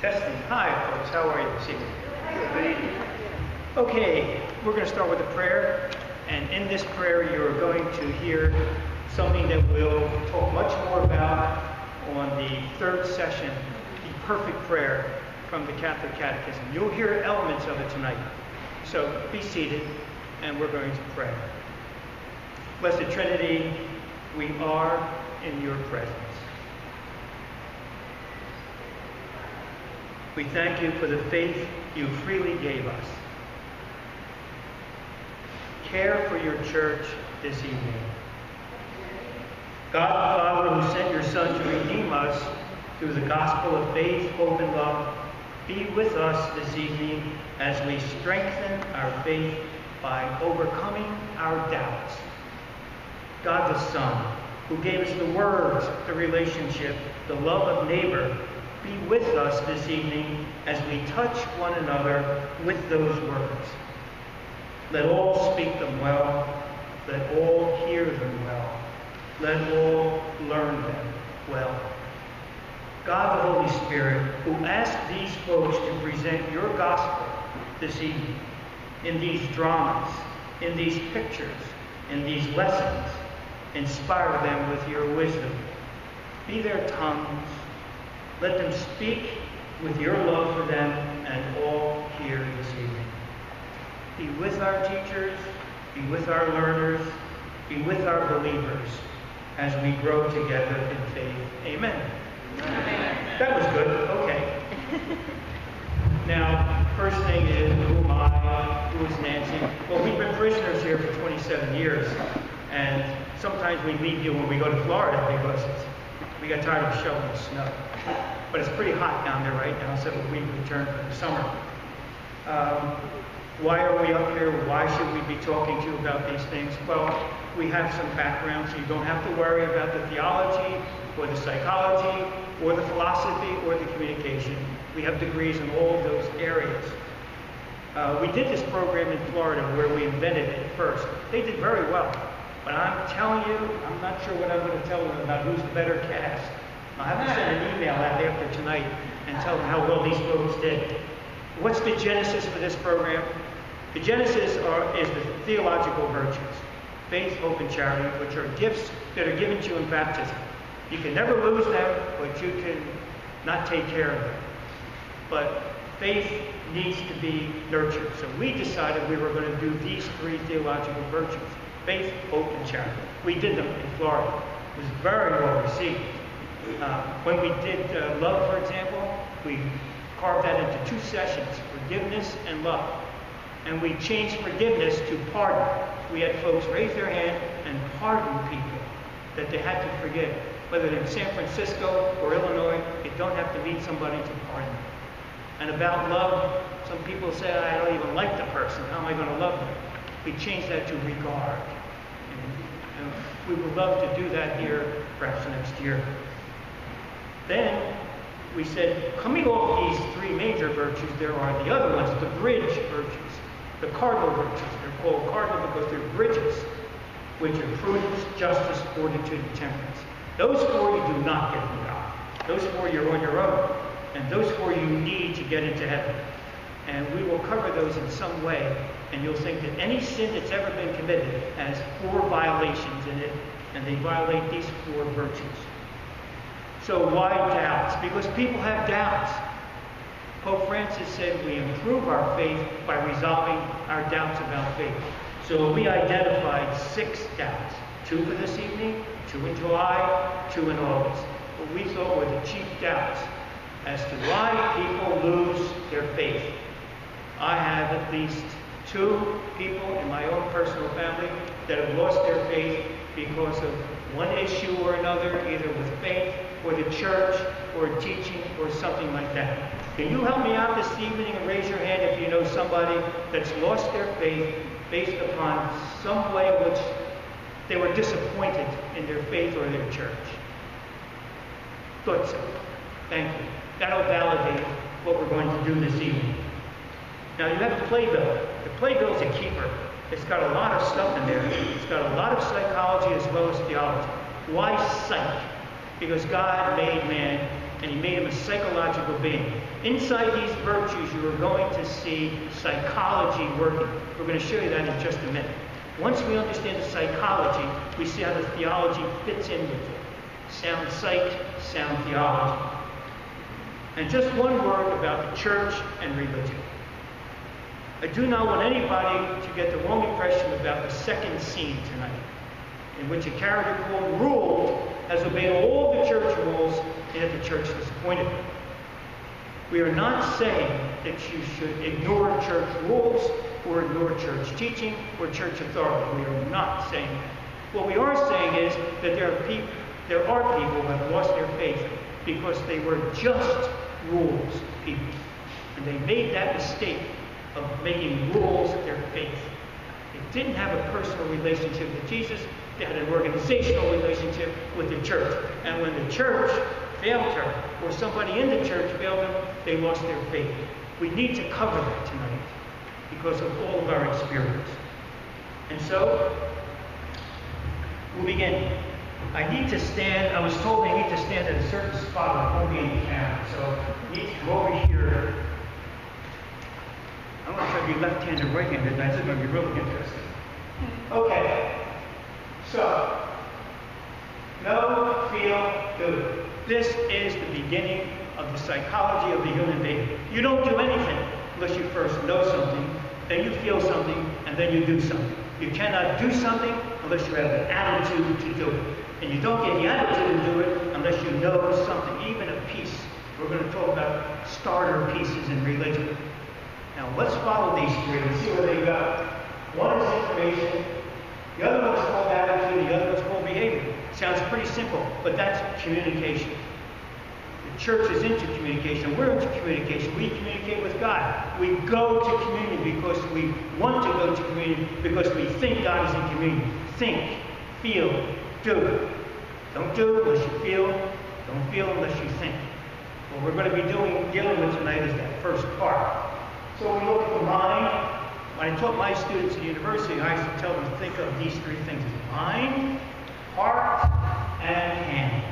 Testing. Hi, folks. How are you this evening? Okay, we're going to start with a prayer. And in this prayer, you're going to hear something that we'll talk much more about on the third session, the perfect prayer from the Catholic Catechism. You'll hear elements of it tonight. So be seated, and we're going to pray. Blessed Trinity, we are in your presence. We thank you for the faith you freely gave us. Care for your church this evening. God the Father, who sent your Son to redeem us through the gospel of faith, hope, and love, be with us this evening as we strengthen our faith by overcoming our doubts. God the Son, who gave us the words, the relationship, the love of neighbor, be with us this evening as we touch one another with those words. Let all speak them well. Let all hear them well. Let all learn them well. God the Holy Spirit, who asked these folks to present your gospel this evening in these dramas, in these pictures, in these lessons, inspire them with your wisdom. Be their tongues, let them speak with your love for them and all here this evening. Be with our teachers, be with our learners, be with our believers as we grow together in faith. Amen. Amen. That was good. Okay. now, first thing is, oh who am I? Who is Nancy? Well, we've been prisoners here for 27 years, and sometimes we leave you when we go to Florida because got tired of shoveling snow. But it's pretty hot down there right now, so we return for the summer. Um, why are we up here? Why should we be talking to you about these things? Well, we have some background, so you don't have to worry about the theology or the psychology or the philosophy or the communication. We have degrees in all of those areas. Uh, we did this program in Florida where we invented it first. They did very well. But I'm telling you, I'm not sure what I'm going to tell them about who's the better cast. I'll have to send an email out after tonight and tell them how well these folks did. What's the genesis for this program? The genesis are, is the theological virtues faith, hope, and charity, which are gifts that are given to you in baptism. You can never lose them, but you can not take care of them. But faith needs to be nurtured. So we decided we were going to do these three theological virtues faith, hope, and charity. We did them in Florida. It was very well received. Uh, when we did uh, love, for example, we carved that into two sessions forgiveness and love. And we changed forgiveness to pardon. We had folks raise their hand and pardon people that they had to forgive. Whether they're in San Francisco or Illinois, you don't have to meet somebody to pardon. Them. And about love, some people say, I don't even like the person. How am I going to love them? We changed that to regard. And, and we would love to do that here perhaps next year. Then we said, coming off these three major virtues, there are the other ones, the bridge virtues, the cardinal virtues. They're called cardinal because they're bridges, which are prudence, justice, fortitude, and temperance. Those four you do not get from God. Those four you're on your own. And those four you need to get into heaven. And we will cover those in some way. And you'll think that any sin that's ever been committed has four violations in it, and they violate these four virtues. So why doubts? Because people have doubts. Pope Francis said we improve our faith by resolving our doubts about faith. So we identified six doubts. Two for this evening, two in July, two in August. What we thought were the chief doubts as to why people lose their faith. I have at least two people in my own personal family that have lost their faith because of one issue or another, either with faith or the church or teaching or something like that. Can you help me out this evening and raise your hand if you know somebody that's lost their faith based upon some way in which they were disappointed in their faith or their church? Good. Thank you. That'll validate what we're going to do this evening. Now you have the playbill. The playbill is a keeper. It's got a lot of stuff in there. It's got a lot of psychology as well as theology. Why psych? Because God made man and he made him a psychological being. Inside these virtues, you are going to see psychology working. We're going to show you that in just a minute. Once we understand the psychology, we see how the theology fits in with it. Sound psych, sound theology. And just one word about the church and religion. I do not want anybody to get the wrong impression about the second scene tonight, in which a character called Rule has obeyed all the church rules, and yet the church disappointed him. We are not saying that you should ignore church rules or ignore church teaching or church authority. We are not saying that. What we are saying is that there are people, there are people who have lost their faith because they were just rules people. And they made that mistake of making rules their faith. They didn't have a personal relationship with Jesus. They had an organizational relationship with the church. And when the church failed her, or somebody in the church failed them, they lost their faith. We need to cover that tonight because of all of our experience. And so, we'll begin. I need to stand, I was told I need to stand at a certain spot, I won't be in the camera, so I need to come over here. I'm going to to be left-handed, right-handed, that's going to be really interesting. Okay, so, no, feel, do. This is the beginning of the psychology of the human being. You don't do anything unless you first know something, then you feel something, and then you do something. You cannot do something unless you have the attitude to do it. And you don't get the attitude to do it unless you know something, even a piece. We're going to talk about starter pieces in religion. Now let's follow these three and see where they go. One is information, the other one is called attitude, the other one is called behavior. Sounds pretty simple, but that's communication. The church is into communication. We're into communication. We communicate with God. We go to communion because we want to go to communion because we think God is in communion. Think, feel, do. Don't do unless you feel. Don't feel unless you think. What we're going to be doing, dealing with tonight is that first part. So we look at the mind. When I taught my students at university, I used to tell them to think of these three things mind, heart, and hand.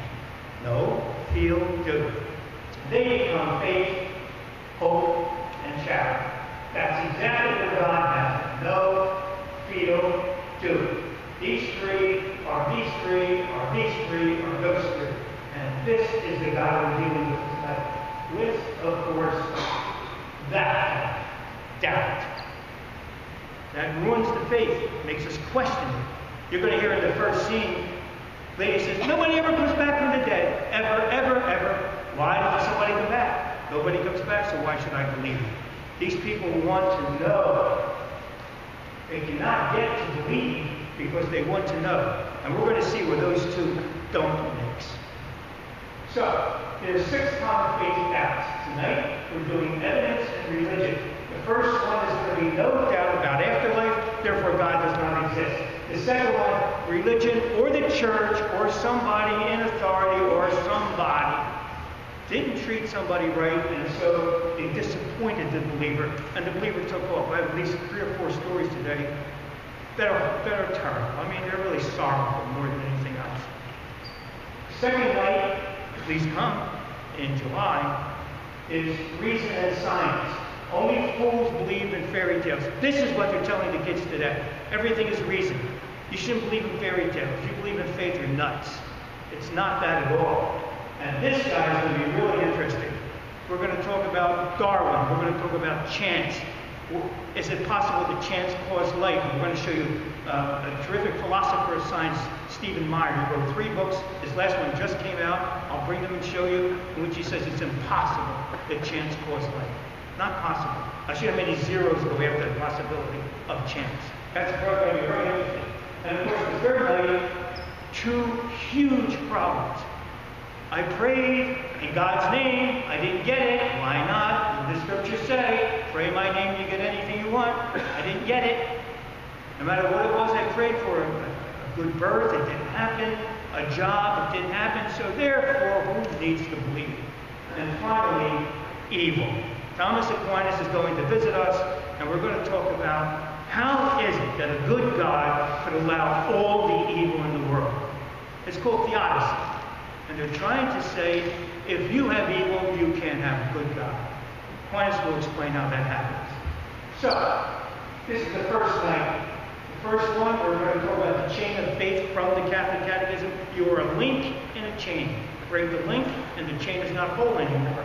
Know, feel, do. They become faith, hope, and charity. That's exactly what God has. Know, feel, do. These three are these three, are these three, are those three. And this is the God we're dealing with tonight. With, of course, that doubt. That ruins the faith, makes us question. You're going to hear in the first scene, lady says, nobody ever comes back from the dead. Ever, ever, ever. Why does somebody come back? Nobody comes back, so why should I believe it? These people want to know. They cannot get to believe because they want to know. And we're going to see where those two don't mix. So, there's six common faith doubts. Tonight, we're doing evidence and religion. The first one is going to be no doubt about afterlife, therefore God does not exist. The second one, religion or the church or somebody in authority or somebody didn't treat somebody right, and so they disappointed the believer, and the believer took off. I have at least three or four stories today that are, that are terrible. I mean, they're really sorrowful more than anything else. Second night, please come in July, is reason and science. Only fools believe in fairy tales. This is what they're telling the kids today. Everything is reason. You shouldn't believe in fairy tales. If you believe in faith, you're nuts. It's not that at all. And this guy is going to be really interesting. We're going to talk about Darwin. We're going to talk about chance. Is it possible that chance caused life? We're going to show you uh, a terrific philosopher of science, Stephen Meyer, who wrote three books. His last one just came out. I'll bring them and show you, in which he says it's impossible that chance caused life. Not possible. I should have many zeros go after the possibility of chance. That's going to be very interesting. And of course, the third night, two huge problems. I prayed in God's name. I didn't get it. Why not? The scriptures say, pray my name, you get anything you want. I didn't get it. No matter what it was I prayed for, a good birth, it didn't happen. A job, it didn't happen. So therefore, who needs to believe? And finally, evil. Thomas Aquinas is going to visit us, and we're going to talk about how is it that a good God could allow all the evil in the world. It's called theodicy. And they're trying to say, if you have evil, you can't have a good God. Aquinas will explain how that happens. So, this is the first night. The first one, we're going to talk about the chain of faith from the Catholic Catechism. You are a link in a chain. Break the link, and the chain is not whole anymore.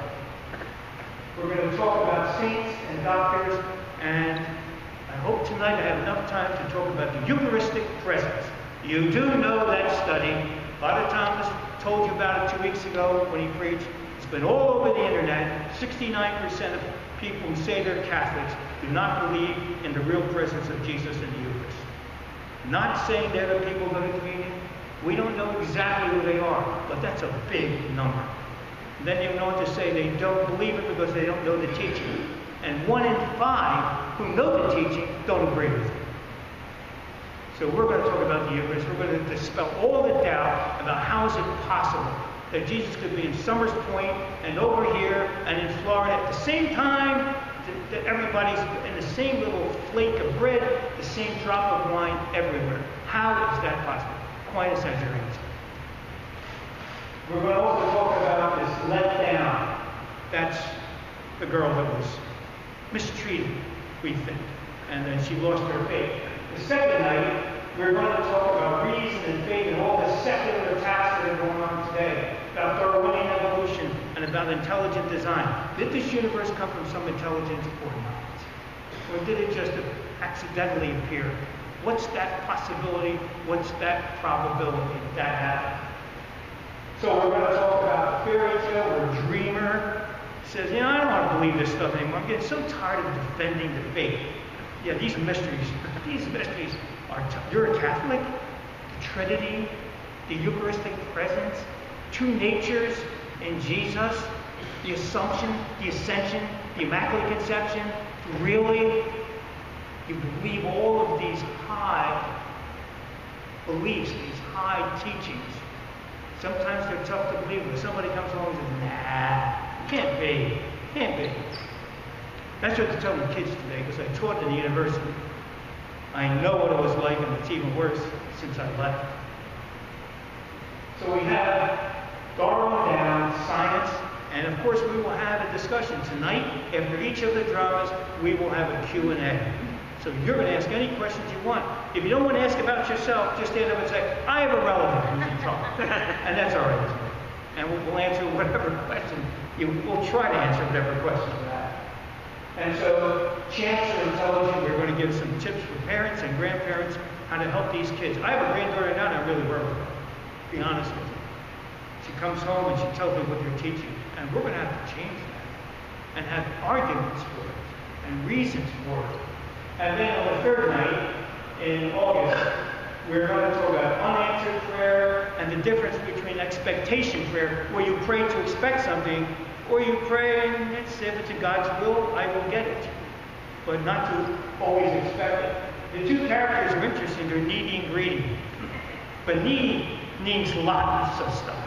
We're going to talk about saints and doctors, and I hope tonight I have enough time to talk about the Eucharistic presence. You do know that study. Father Thomas told you about it two weeks ago when he preached. It's been all over the internet. 69% of people who say they're Catholics do not believe in the real presence of Jesus in the Eucharist. Not saying that other people go to communion. We don't know exactly who they are, but that's a big number. And then you know what to say. They don't believe it because they don't know the teaching. And one in five who know the teaching don't agree with it. So we're going to talk about the Eucharist. We're going to dispel all the doubt about how is it possible that Jesus could be in Somers Point and over here and in Florida at the same time that everybody's in the same little flake of bread, the same drop of wine everywhere. How is that possible? Aquinas has your answer. We're going to also talk about this let down. That's the girl that was mistreated, we think, and then she lost her faith. The second night, we're going to talk about reason and faith and all the secular attacks that are going on today, about Darwinian evolution and about intelligent design. Did this universe come from some intelligence or not? Or did it just accidentally appear? What's that possibility? What's that probability that happened? So we're going to talk about fairy tale or dreamer. Says, you know, I don't want to believe this stuff anymore. I'm getting so tired of defending the faith. Yeah, these mysteries, these mysteries you're a Catholic. The Trinity, the Eucharistic presence, two natures in Jesus, the Assumption, the Ascension, the Immaculate Conception. Really, you believe all of these high beliefs, these high teachings. Sometimes they're tough to believe when somebody comes along and says, nah, can't be, can't be. That's what they're telling the kids today because I taught in the university. I know what it was like and it's even worse since I left. So we have Darwin down, science, and of course we will have a discussion tonight. After each of the dramas, we will have a Q&A. So you're going to ask any questions you want. If you don't want to ask about yourself, just stand up and say, I have a relative who can talk. and that's all right. And we'll, answer whatever question. You, we'll try to answer whatever question. And so, chance or intelligent, we're going to give some tips for parents and grandparents how to help these kids. I have a granddaughter now, and I really worry to be honest with you. She comes home and she tells me what they're teaching. And we're going to have to change that and have arguments for it and reasons for it. And then on the third night in August, we're going to talk about unanswered prayer and the difference between expectation prayer, where you pray to expect something, or you pray and it's, if it's in God's will, I will get it, but not to always expect it. The two characters are interesting. They're needy and greedy. But needy needs lots of stuff.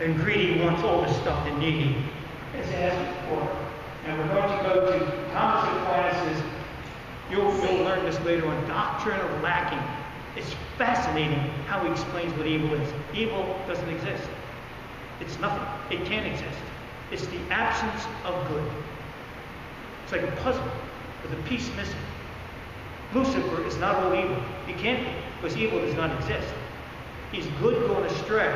And greedy wants all the stuff that needy is asking for. And we're going to go to Thomas Aquinas' You'll, you'll learn this later on. Doctrine of lacking. It's fascinating how he explains what evil is. Evil doesn't exist. It's nothing. It can't exist. It's the absence of good. It's like a puzzle with a piece missing. Lucifer is not all evil. He can't be, because evil does not exist. He's good going astray.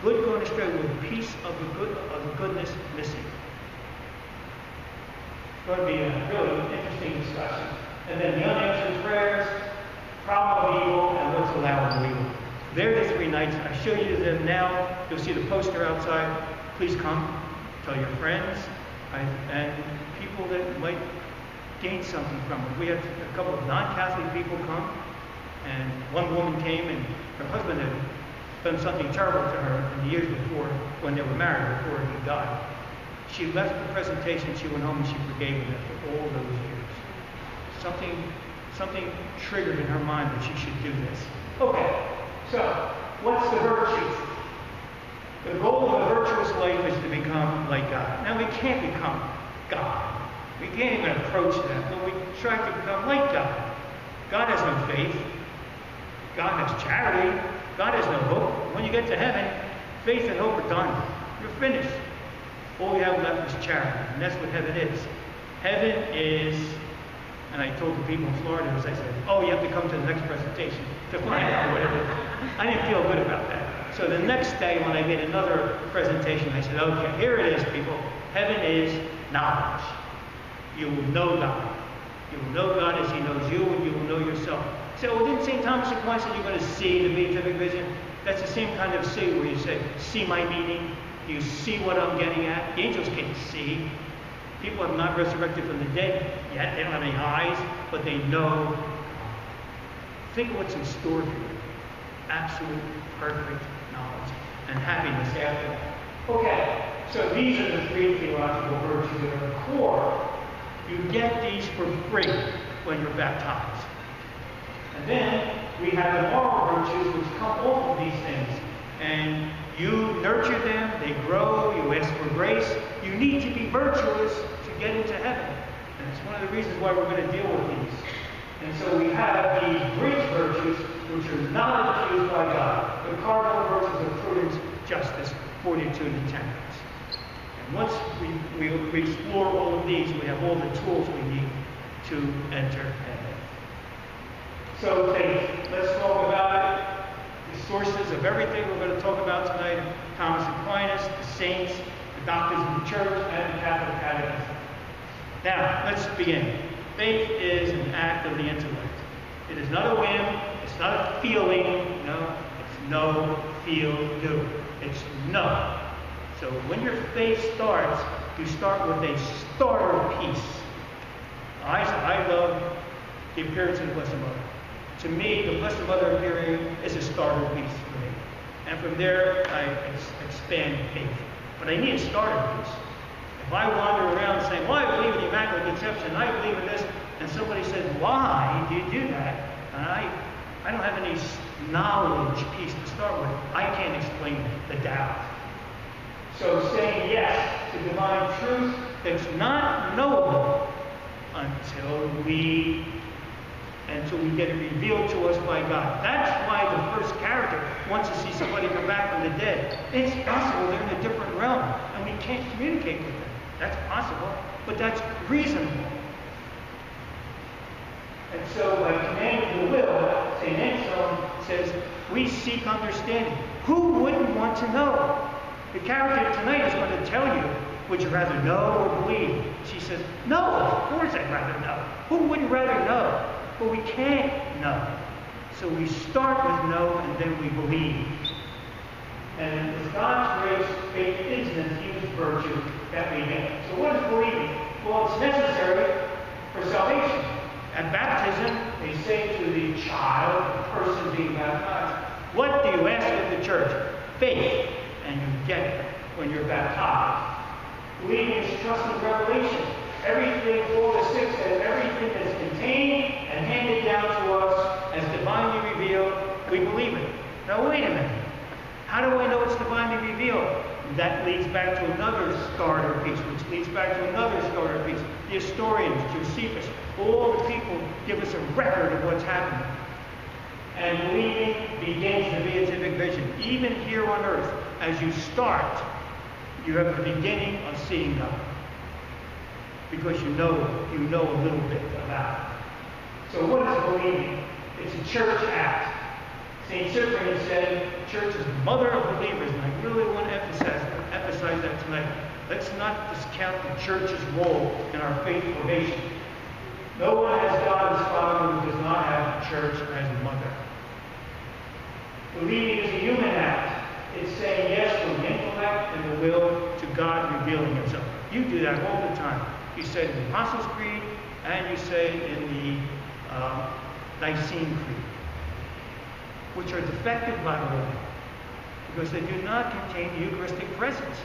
Good going astray with a piece of the good of the goodness missing It's going to be a really interesting discussion. And then the unanswered prayers, problem of evil, and what's allowable evil. They're the three nights. I show you them now. You'll see the poster outside. Please come. Tell your friends I, and people that might gain something from it. We had a couple of non-Catholic people come, and one woman came, and her husband had done something terrible to her in the years before, when they were married, before he died. She left the presentation, she went home and she forgave him after all those years. Something, something triggered in her mind that she should do this. Okay, so what's the virtue? The goal of a virtuous life is to become like God. Now we can't become God. We can't even approach that, but we try to become like God. God has no faith. God has charity. God has no hope. When you get to heaven, Faith and hope are done. You're finished. All you have left is charity, and that's what heaven is. Heaven is, and I told the people in Florida, as I said, oh, you have to come to the next presentation to find out what it is. I didn't feel good about that. So the next day, when I made another presentation, I said, okay, here it is, people. Heaven is knowledge. You will know God. You will know God as He knows you, and you will know yourself. So didn't St. Thomas Aquinas say you're going to see the beatific vision? That's the same kind of see where you say, see my meaning, you see what I'm getting at. The angels can't see. People have not resurrected from the dead yet. They don't have any eyes, but they know. Think what's in store for you. Absolute, perfect and happiness after that. Okay, so these are the three theological virtues that are the core. You get these for free when you're baptized. And then we have the moral virtues which come off of these things. And you nurture them, they grow, you ask for grace. You need to be virtuous to get into heaven. And it's one of the reasons why we're going to deal with these. And so we have these bridge virtues which are not accused by God. The cardinal virtues justice, fortitude, and temperance. And once we, we, we explore all of these, we have all the tools we need to enter heaven. So let's talk about the sources of everything we're going to talk about tonight Thomas Aquinas, the saints, the doctors of the church, and the Catholic Catechism. Now, let's begin. Faith is an act of the intellect. It is not a whim, it's not a feeling, no, it's no, feel, do. No. So when your faith starts, you start with a starter piece. I, I love the appearance of the Blessed Mother. To me, the Blessed Mother appearing is a starter piece for me. And from there, I ex- expand faith. But I need a starter piece. If I wander around saying, well, I believe in the Immaculate Conception, I believe in this, and somebody says, why do you do that? And I, I don't have any knowledge piece to start with. I can't explain the doubt. So saying yes to divine truth that's not knowable until we until we get it revealed to us by God. That's why the first character wants to see somebody come back from the dead. It's possible they're in a different realm and we can't communicate with them. That's possible, but that's reasonable. And so, by command of the will, St. Anselm says, we seek understanding. Who wouldn't want to know? The character tonight is going to tell you, would you rather know or believe? She says, no, of course I'd rather know. Who wouldn't rather know? But we can't know. So we start with know and then we believe. And with God's grace, faith is an infused virtue that we get. So what is believing? Well, it's necessary for salvation. At baptism, they say to the child, the person being baptized, what do you ask of the church? Faith. And you get it when you're baptized. Believing is trust and revelation. Everything, all the six says, everything that's contained and handed down to us as divinely revealed, we believe it. Now, wait a minute. How do I know it's divinely revealed? That leads back to another starter piece, which leads back to another starter piece. The historians, Josephus, all the people give us a record of what's happening. And believing begins the beatific vision. Even here on earth, as you start, you have the beginning of seeing God because you know you know a little bit about it. So what is believing? It's a church act. St. Cyprian said, church is the mother of believers, and I really want to emphasize, emphasize that tonight. Let's not discount the church's role in our faith formation. No one has God as Father who does not have the church as mother. Believing is a human act. It's saying yes from the intellect and the will to God revealing himself. You do that all the time. You say in the Apostles' Creed, and you say in the uh, Nicene Creed, which are defective, by the way, because they do not contain the Eucharistic presence.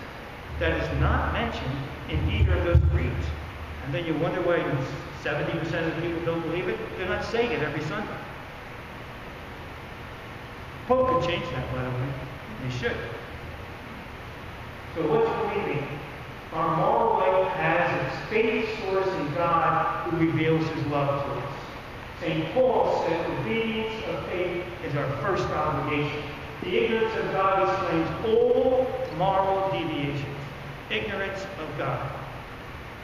That is not mentioned in either of those creeds. And then you wonder why 70% of the people don't believe it. They're not saying it every Sunday. Pope could change that, by the way. He should. So what's believing? Our moral life has its faith source in God who reveals his love to us. St. Paul said obedience of faith is our first obligation. The ignorance of God explains all moral deviations. Ignorance of God.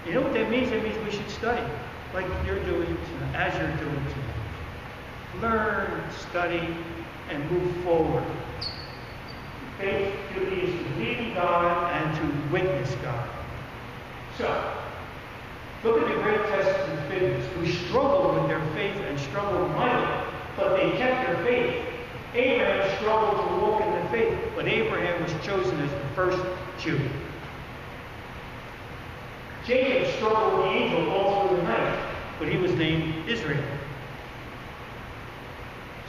You know what that means? That means we should study, like you're doing tonight, as you're doing tonight. Learn, study, and move forward. Faith duty is to in God and to witness God. So, look at the great Testament figures who struggled with their faith and struggled mightily, but they kept their faith. Abraham struggled to walk in the faith, but Abraham was chosen as the first Jew. Jacob struggled with the angel all through the night, but he was named Israel.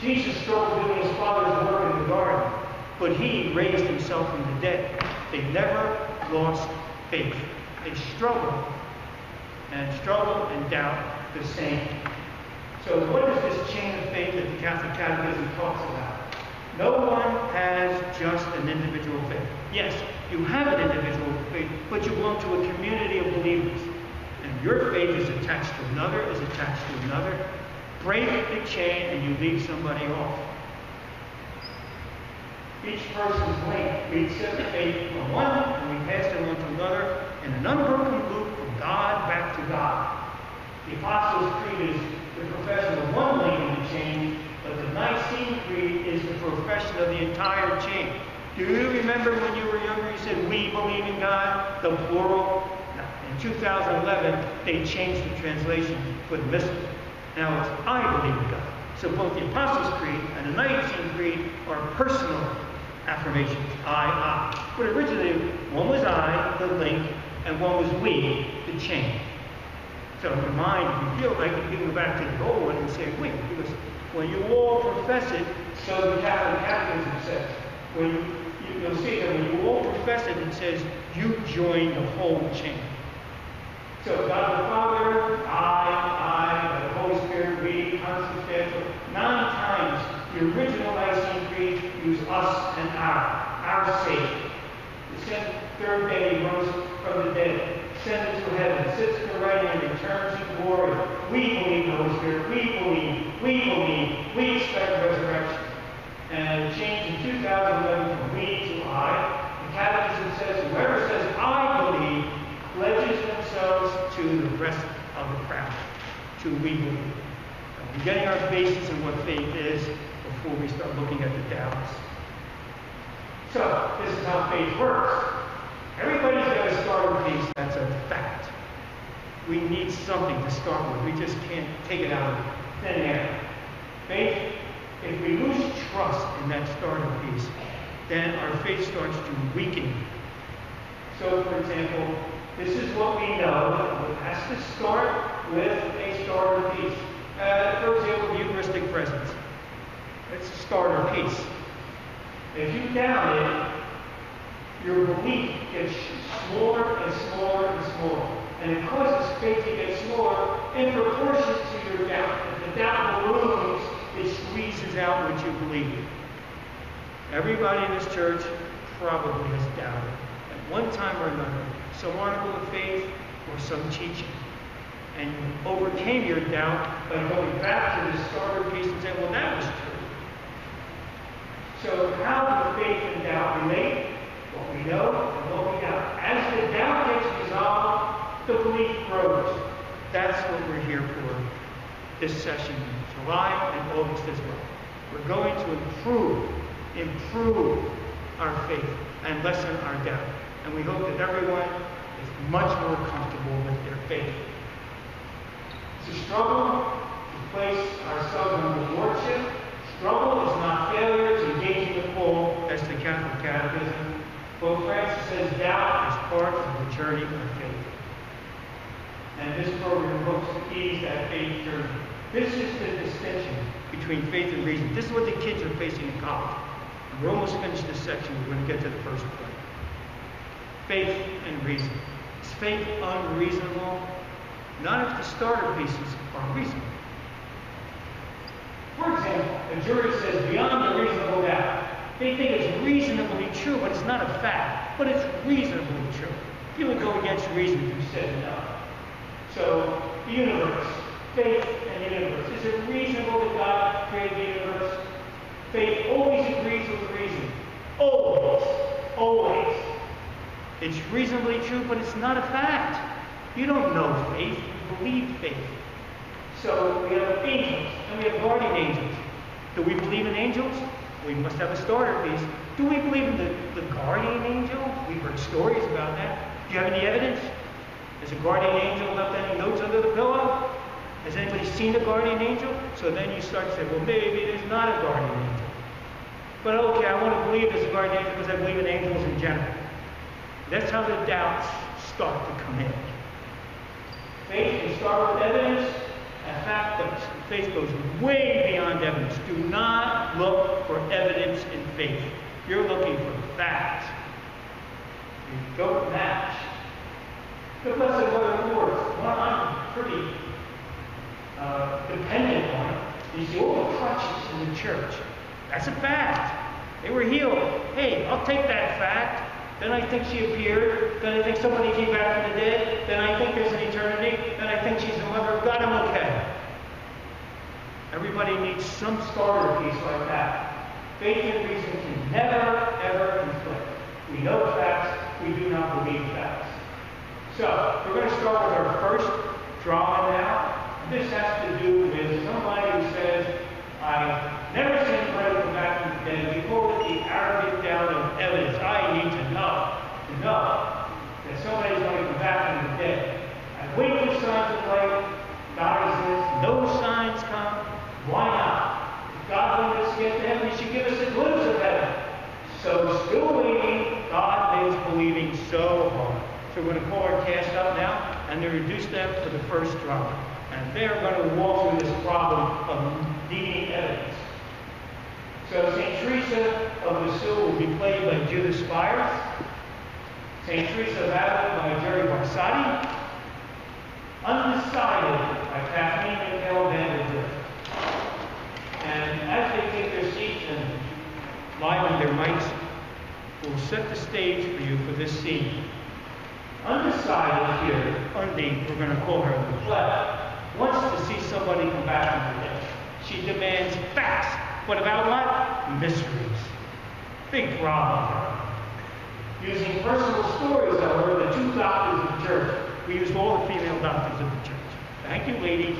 Jesus struggled doing his father's work in the garden, but he raised himself from the dead. They never lost faith. They struggled and struggle and doubt the same. So what is this chain of faith that the Catholic Catechism talks about? No one has just an individual faith. Yes, you have an individual faith, but you belong to a community of believers. And your faith is attached to another, is attached to another. Break the chain and you leave somebody off. Each person's. We accept the faith from one and we pass it on to another in an unbroken loop from God back to God. The Apostles' Creed is the profession of one link in the chain, but the Nicene Creed is the profession of the entire chain. Do you remember when you were younger you said, we believe in God, the plural? In 2011, they changed the translation for the missal. Now it's I believe in God. So both the Apostles' Creed and the Nicene Creed are personal affirmations. I, I. But originally, one was I, the link, and one was we, the chain. So in your mind, you feel like you can go back to the old one and say, wait, because when you all profess it, so the Catholic Catechism says, when you, you'll see that when you all profess it, it says you join the whole chain. So God the Father, I, I, the Holy Spirit, we, consubstantial. Nine times the original Nicene Creed used us and our, our Savior. The third day he rose from the dead, ascended to heaven, sits at the right hand, returns in glory. We believe the Holy Spirit. We believe. We believe. We expect resurrection. And it changed in 2011 from we to I. The Catechism says, whoever says I believe pledges themselves to the rest of the crowd, to we believe. We're getting our basis in what faith is before we start looking at the doubts. So, this is how faith works. Everybody's got to start with peace. That's a fact. We need something to start with. We just can't take it out of thin air. Faith, if we lose trust in that starting piece, then our faith starts to weaken. So, for example, this is what we know. It has to start with a starter piece. Uh, for example, the Eucharistic presence. It's a starter piece. If you doubt it, your belief gets smaller and smaller and smaller. And it causes faith to get smaller in proportion to your doubt. If the doubt balloons, it squeezes out what you believe. Everybody in this church probably has doubted at one time or another some article of faith or some teaching. And you overcame your doubt by going back to the starter piece and saying, well, that was true. So how do faith and doubt relate? What we know and what we doubt. As the doubt gets resolved, the belief grows. That's what we're here for this session in July and August as well. We're going to improve, improve our faith and lessen our doubt. And we hope that everyone is much more comfortable with their faith. A struggle to place ourselves under lordship. Struggle is not failure, it's engaging the call. That's the Catholic Catechism. Pope Francis says doubt is part of the journey of faith. And this program hopes to ease that faith journey. This is the distinction between faith and reason. This is what the kids are facing in college. We're almost finished this section. We're going to get to the first point. Faith and reason. Is faith unreasonable? Not if the starter pieces are reasonable. For example, a jury says beyond a reasonable doubt. They think it's reasonably true, but it's not a fact. But it's reasonably true. You would go against reason if you said no. So, the universe, faith and the universe. Is it reasonable that God created the universe? Faith always agrees with reason. Always. Always. It's reasonably true, but it's not a fact. You don't know faith, you believe faith. So we have angels, and we have guardian angels. Do we believe in angels? We must have a starter piece. Do we believe in the, the guardian angel? We've heard stories about that. Do you have any evidence? Has a guardian angel left any notes under the pillow? Has anybody seen a guardian angel? So then you start to say, well, maybe there's not a guardian angel. But okay, I want to believe there's a guardian angel because I believe in angels in general. That's how the doubts start to come in. Faith can start with evidence, and fact faith goes way beyond evidence. Do not look for evidence in faith. You're looking for facts. You don't match. The blessed the Lord, one I'm pretty uh, dependent on, is the old crutches in the church. That's a fact. They were healed. Hey, I'll take that fact. Then I think she appeared. Then I think somebody came back from the dead. Then I think there's an eternity. Then I think she's the mother of God. I'm okay. Everybody needs some starter piece like that. Faith and reason can never, ever conflict. We know facts. We do not believe facts. So, we're going to start with our first drama now. This has to do with somebody who says, I've never seen bread come back from the dead. We call it the arrogant down of evidence. I need to know, to know that somebody's going to come back from the dead. I wait for signs of life. God says, no signs come. Why not? If God wanted us to get to heaven, He should give us a glimpse of heaven. So, still waiting, God is believing so hard. So, we're going to call our cast up now and introduce them to the first drama. And they're going to walk through this problem of needing evidence. So, St. Teresa of Lisieux will be played by Judith Spires. St. Teresa of Avila by Jerry Barsotti. Undecided by Kathleen McHale Vanderbilt. And as they take their seats and lie on their mics, we'll set the stage for you for this scene. Undecided here, Undine, we're going to call her the play, wants to see somebody come back from the dead. She demands facts. What about what? Mysteries. Big problem. Using personal stories, however, the two doctors of the church. We used all the female doctors in the church. Thank you, ladies.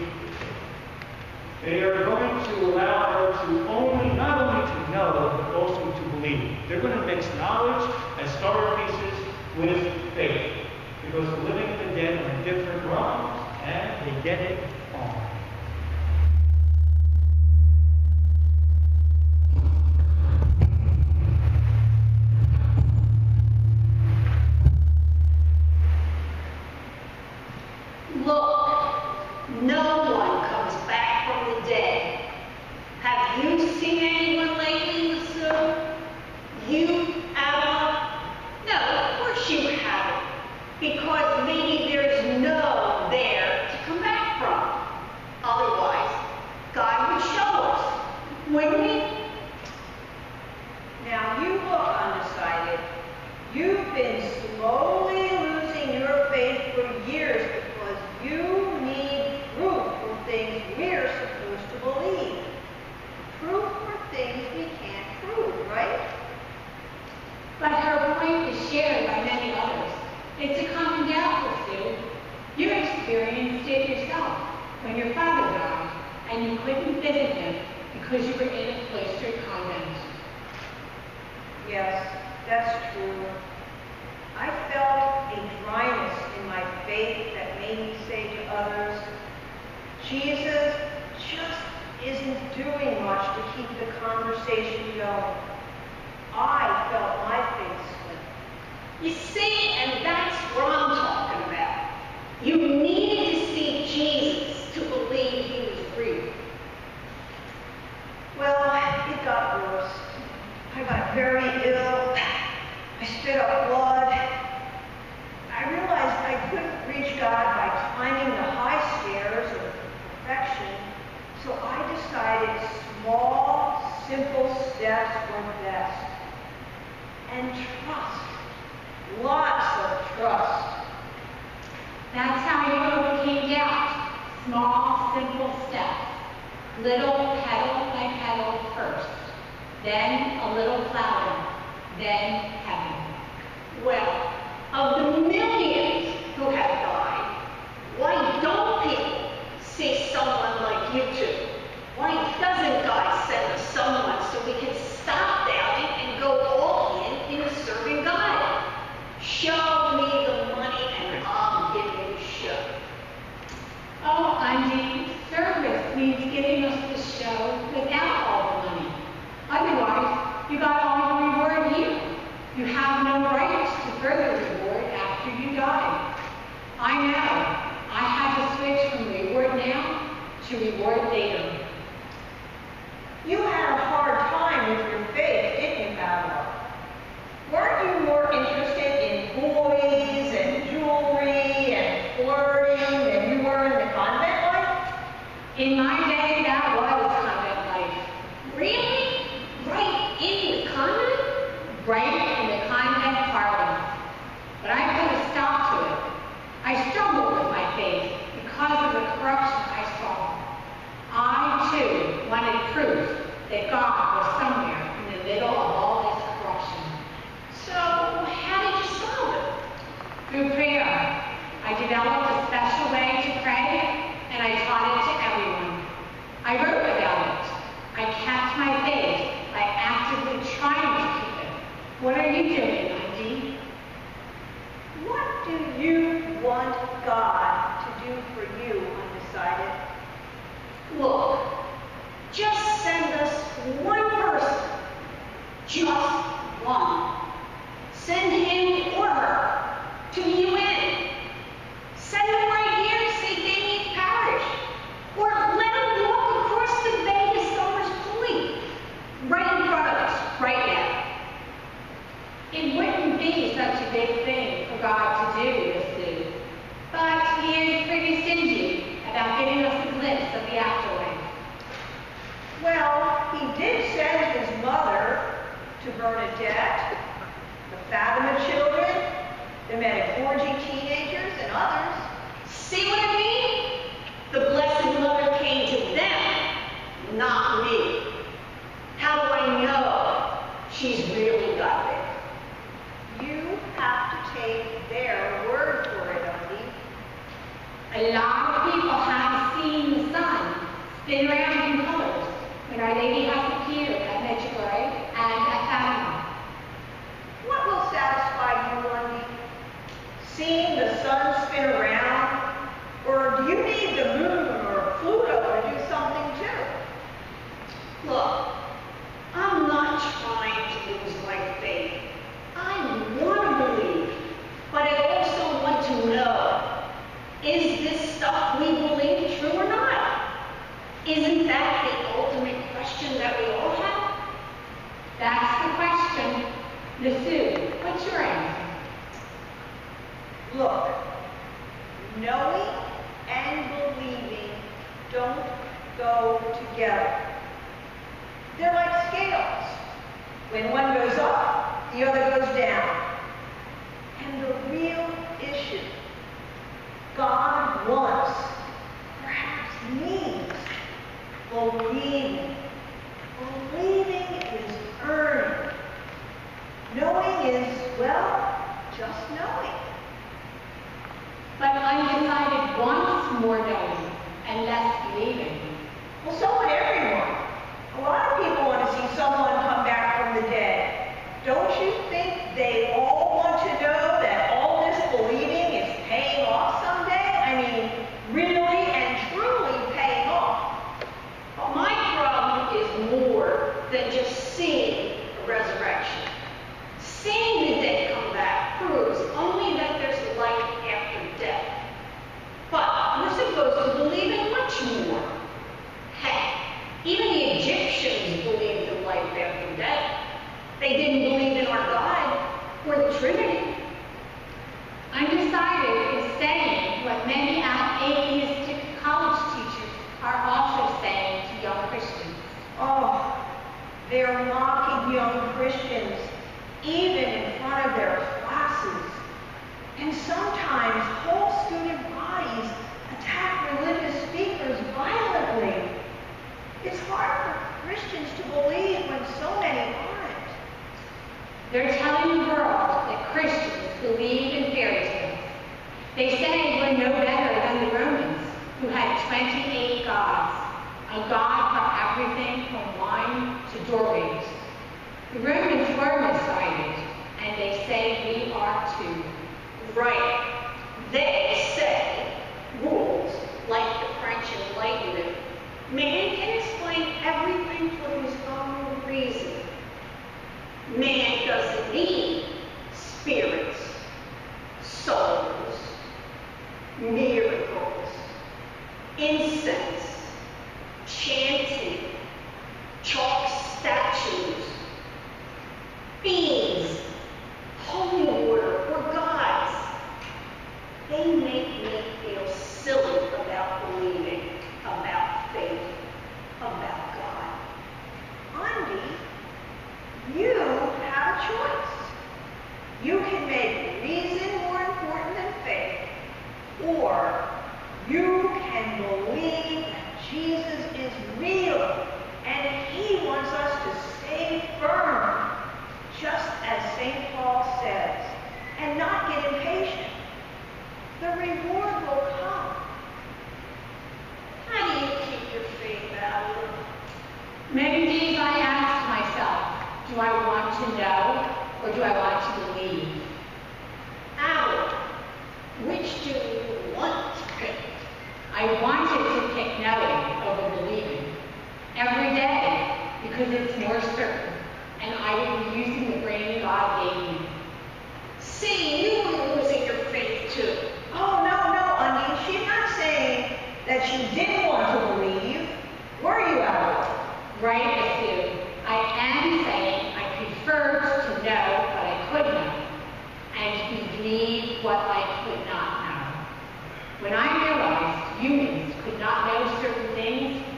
They are going to allow her to only, not only to know, but also to believe. They're going to mix knowledge as starter pieces with faith. Because the living and the dead are in different realms, and they get it all. Look, no one comes back from the dead. Have you seen anyone lately, Lisieux? You, Avalon? No, of course you haven't. Because maybe there's no there to come back from. Otherwise, God would show us, wouldn't he? Now you look undecided. You've been slowly losing your faith for years because you need proof for things we're supposed to believe. Proof for things we can't prove, right? But her point is shared by many others. It's a common doubt, Sue. You experienced it yourself when your father died and you couldn't visit him because you were in a cloistered convent. Yes, that's true. I felt a dryness in my faith that me say to others, Jesus just isn't doing much to keep the conversation going. I felt my faith slip. You see, and that's what I'm talking about. You needed to see Jesus to believe he was real. Well, it got worse. I got very ill. I spit up blood. I realized I couldn't reach God small, simple steps were best. And trust. Lots of trust. That's how you overcame doubt. Small, simple steps. Little petal by petal first. Then a little clouder. Then heaven. Well, of the millions Why doesn't God send us someone so we can stop doubting and go all in into serving God? Show me the money and I'll give you show. Oh, I mean, service means giving us the show without all the money. Otherwise, you got all the reward here. You have no rights to further reward after you die. I know. I have to switch from reward now to reward later. You had a hard time with your faith, didn't you, Babylon? Weren't you more that God was somewhere in the middle of all this corruption. So how did you solve it? Through prayer. I developed a special way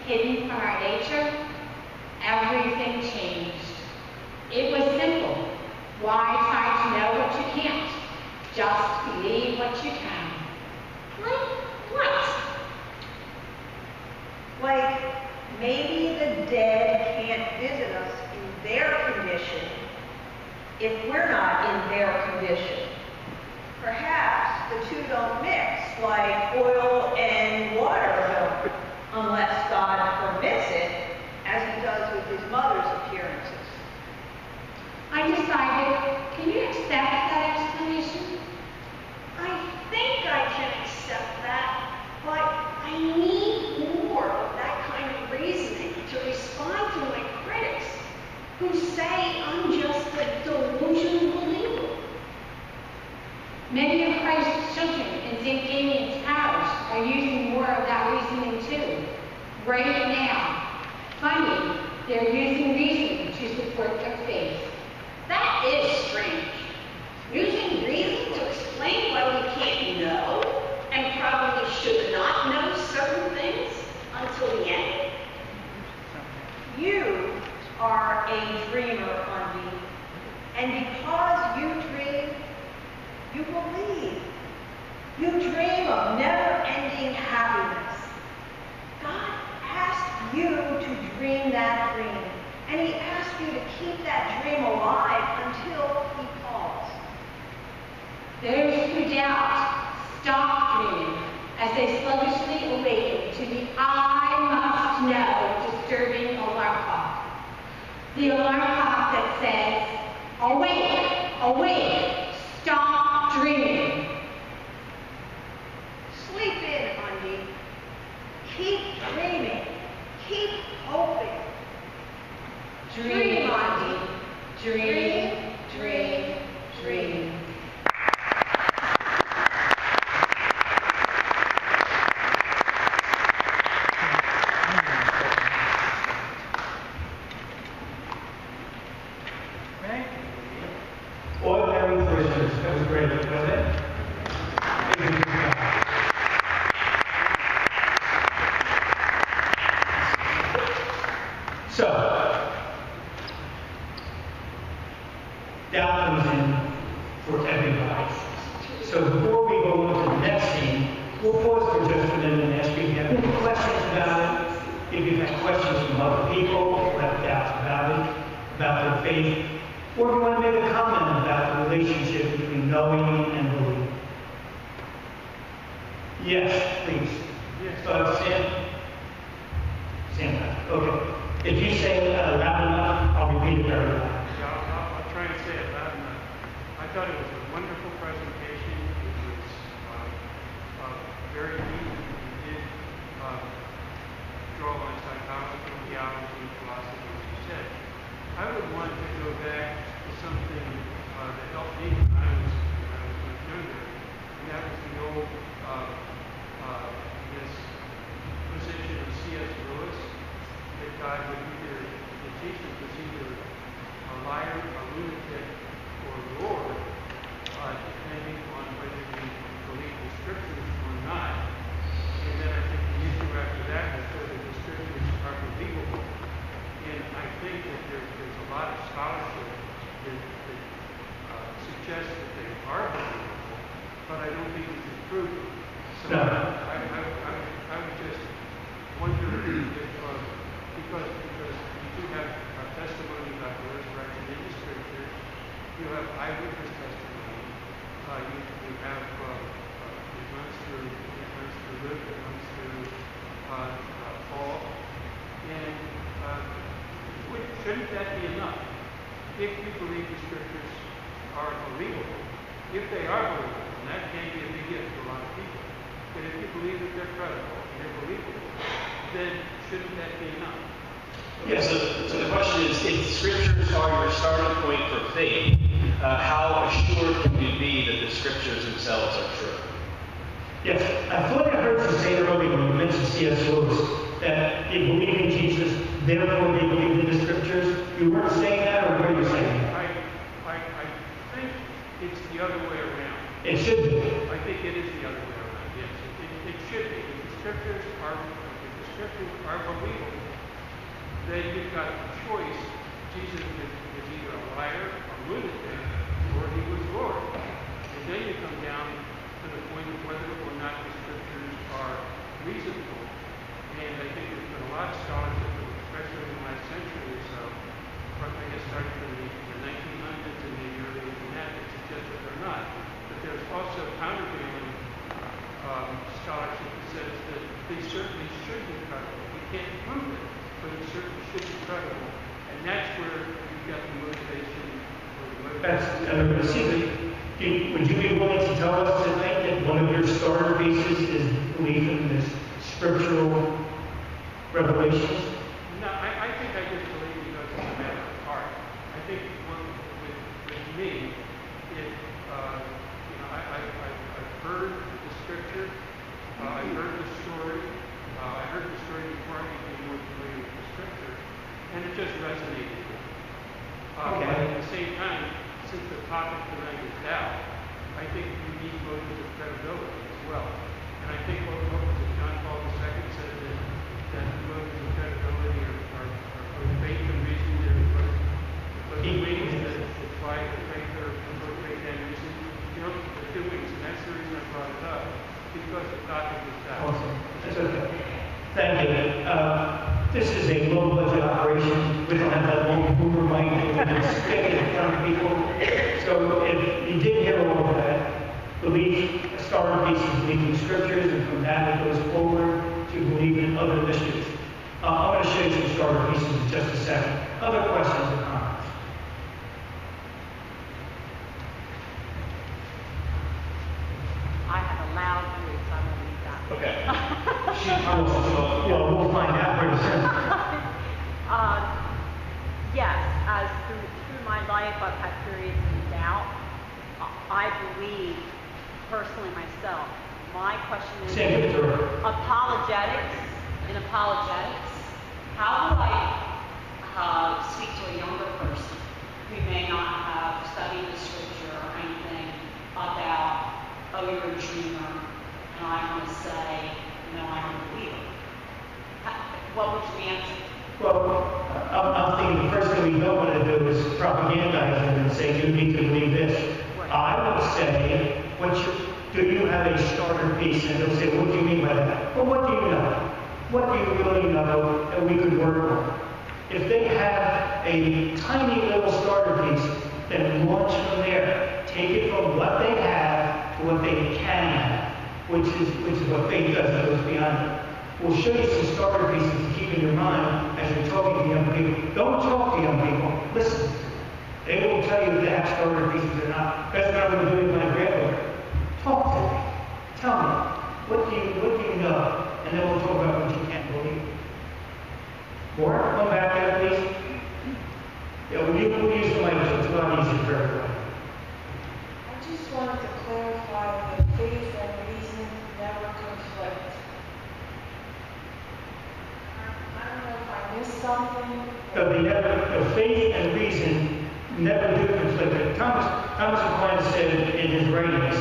hidden from our nature, everything changed. It was simple. Why try to know what you can't? Just believe what you can. Like what? Like, maybe the dead can't visit us in their condition if we're not in their condition. Perhaps the two don't mix like oil and water don't, unless God permits it, as he does with his mother's appearances. I decided, can you accept that explanation? I think I can accept that, but I need more of that kind of reasoning to respond to my critics who say I'm just a delusional believer. Many of Christ's children in St. Damien's parish are using more of that reasoning too, right now. Funny, they're using reason to support their faith. That is strange. Using reason to explain why we can't know and probably should not know certain things until the end. You are a dreamer, Andy. And because you you believe. You dream of never-ending happiness. God asked you to dream that dream. And he asked you to keep that dream alive until he calls. Those who doubt, stop dreaming as they sluggishly awaken to the I must know disturbing alarm clock. The alarm clock that says, awake, awake, stop dreaming. Sleep in, Andy. Keep dreaming. Keep hoping. Dream, Andy. Dream, dream, dream. page, we're going to make a comment about the relationship between knowing and believing. Yes, please. Yes. Uh, Sam? that. okay. If you say uh, loud enough, I'll repeat it very loud. Yeah, I'll, I'll, try and say it loud enough. I thought it was a wonderful presentation. It was uh, uh, very neat. It did uh, draw on psychology, theology, philosophy, as you said. I would want to go back to something uh, that helped me when I was, when I was much younger, and that was the old uh, uh, this position of C.S. Lewis that God would either, that Jesus was either a liar, a lunatic, or a Lord, uh, depending on whether we believe the scriptures or not. And then I think the issue after that is whether the scriptures are believable. And I think that there, there's a lot of scholarship that, that uh, suggests that they are believable, but I don't think we can prove them. So No. I, I, I, would, I would just wonder if, uh, because, because you do have uh, testimony about the resurrection in the scriptures, you have eyewitness testimony, uh, you, you have, uh, uh, it runs through, it runs through Luke, it runs through, uh, uh, Paul, and, uh, shouldn't that be enough? If you believe the scriptures are believable, if they are believable, and that can be a big if to a lot of people, but if you believe that they're credible and they're believable, then shouldn't that be enough? Yeah, so, so the question is, if scriptures are your starting point for faith, uh, how assured can we be that the scriptures themselves are true? Yes, I thought I heard you say earlier when you mentioned C.S. Lewis that they believe in Jesus, therefore they believe in the scriptures. You weren't saying that, or were you saying that? I, I, I think it's the other way around. It should be. I think it is the other way around, yes. It, it, it should be. If the scriptures are, if the scriptures are believable, then you've got a choice. Jesus was, was either a liar, a lunatic, or he was Lord. And then you come down to the point of whether or not the scriptures are reasonable. And I think there's been a lot of scholarship, especially in the last century or so, or I guess starting from the, the 1900s and maybe earlier than that, that suggest that they're not. But there's also countervailing um, scholarship that says that they certainly should be credible. We can't prove it, but it certainly should be credible. And that's where you get the motivation or That's, motivation. uh, do- would you be willing to tell us tonight that one of your starter pieces is belief in this scriptural revelations? The faith and reason never do conflict. Thomas, Thomas Aquinas said in his writings,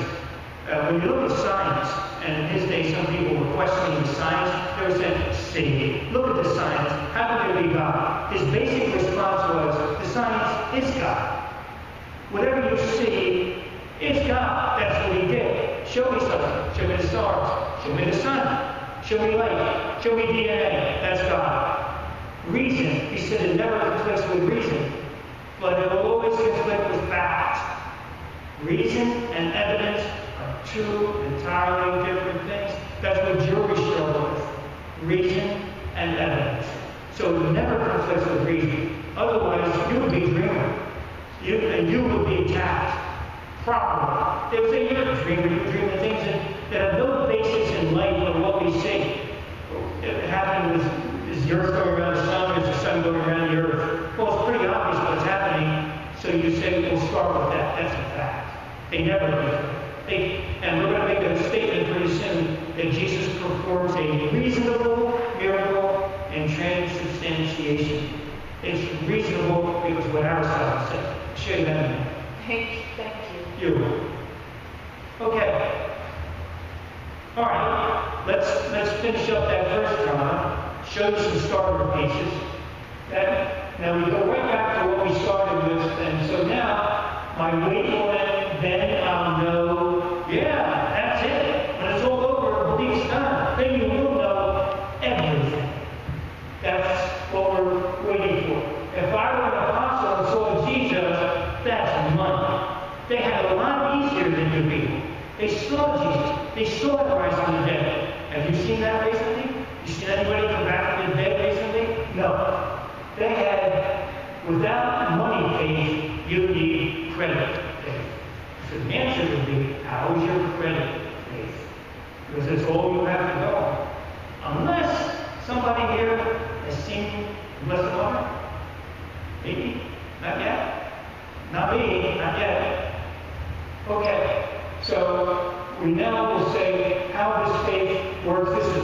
uh, when you look at science, and in his day some people were questioning the science, they were saying, see, look at the science, how can there be God? His basic response was, the science is God. Whatever you see is God. That's what he did. Show me something. Show me the stars. Show me the sun. Show me light. Show me DNA. That's God. Reason, he said it never conflicts with reason, but it will always conflict with fact. Reason and evidence are two entirely different things. That's what juries struggle with. Reason and evidence. So it never conflicts with reason. Otherwise, you would be dreaming. You, and you would be attacked properly. They would say, you're a you dream of things that, have no basis in life or what we see. It happened with, is the earth going around the sun, is the sun going around the earth? Well, it's pretty obvious what's happening, so you say, we'll start with that. That's a fact. They never do. They, and we're going to make a statement pretty soon that Jesus performs a reasonable miracle and transubstantiation. It's reasonable because what Aristotle said. I'll show you that in a minute. Thank, thank you. You. Okay. All right. Let's let's finish up that first drama. Show you some starter pieces. Now we go right back to what we started with, and so now my wait will end, then I'll know. Yeah, that's it. When it's all over, belief's done. Then you will know everything. That's what we're waiting for. If I were an apostle and saw Jesus, that's money. They had a lot easier than you people. They saw Jesus. They saw him rise from the dead. Have you seen that recently? You seen anybody come back from the dead recently? No. They had, without money faith, you need credit faith. So the answer would be, how's your credit faith? Because it's all you have to go on. Unless somebody here has seen the Blessed Mother. Maybe? Not yet? Not me, not yet. Okay, so we now will say how this faith works. This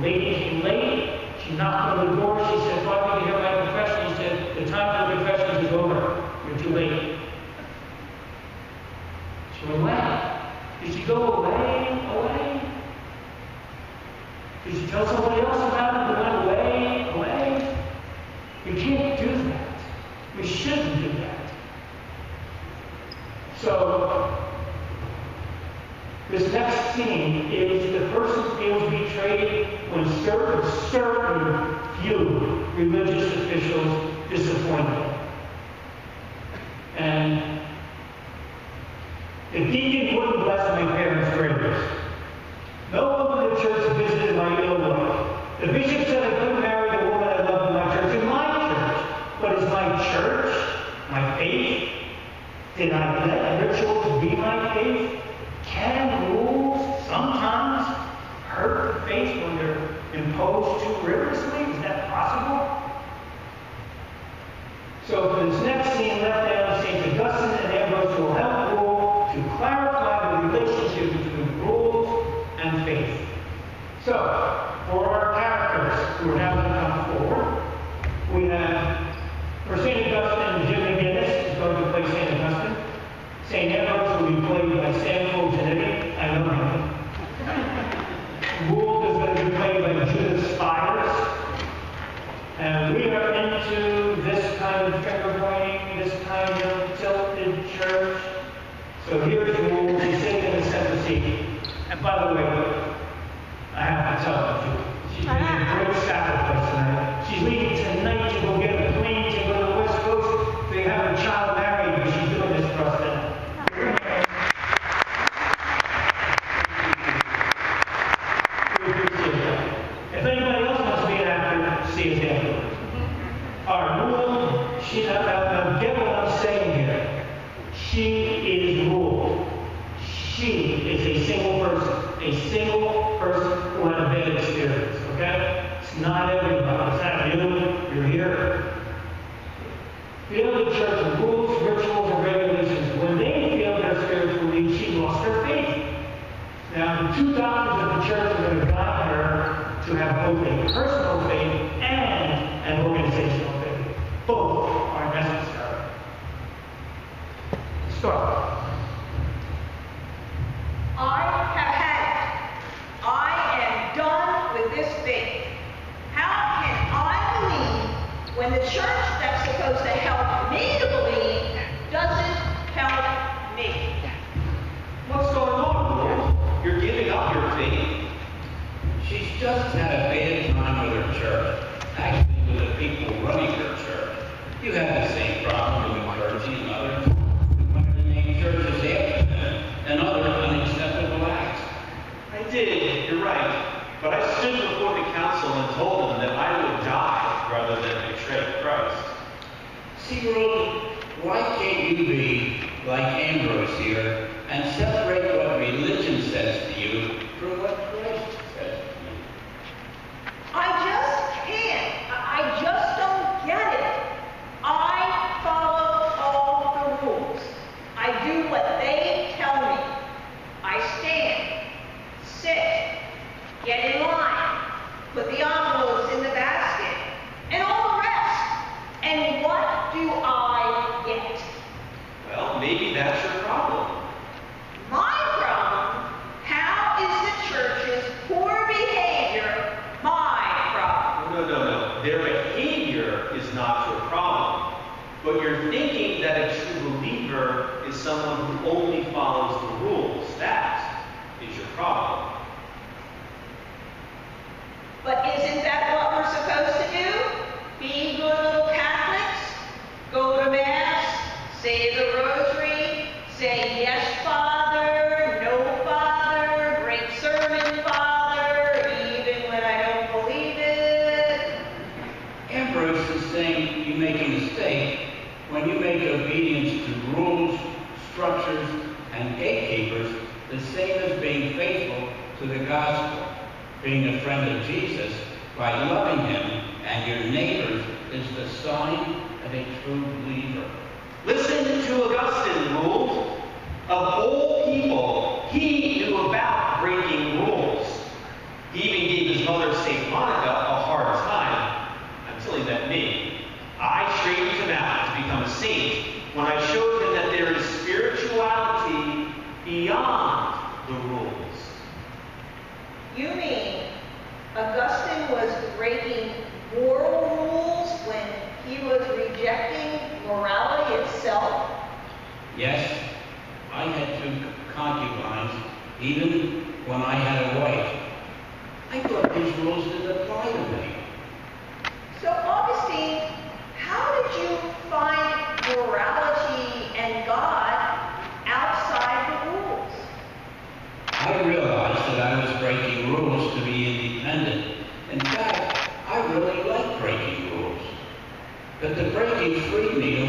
Lady came late. She knocked on the door. She said, Why don't you hear my confession? He said, The time for the confession is over. You're too late. She went away. Did she go away? Away? Did she tell somebody else about certain few religious officials disappointed.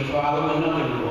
Freed me to follow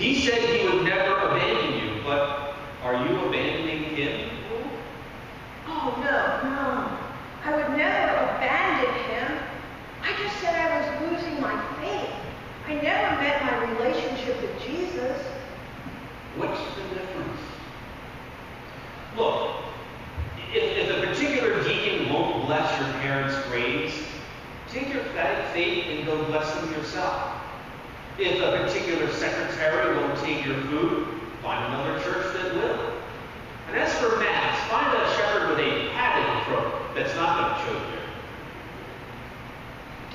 He said he would never abandon you, but are you abandoning him? Oh, no, no. I would never abandon him. I just said I was losing my faith. I never met my relationship with Jesus. What's the difference? Look, if, if a particular deacon won't bless your parents' graves, take your faith and go bless them yourself. If a particular secretary won't take your food, find another church that will. And as for mass, find a shepherd with a padded throat that's not going to choke you.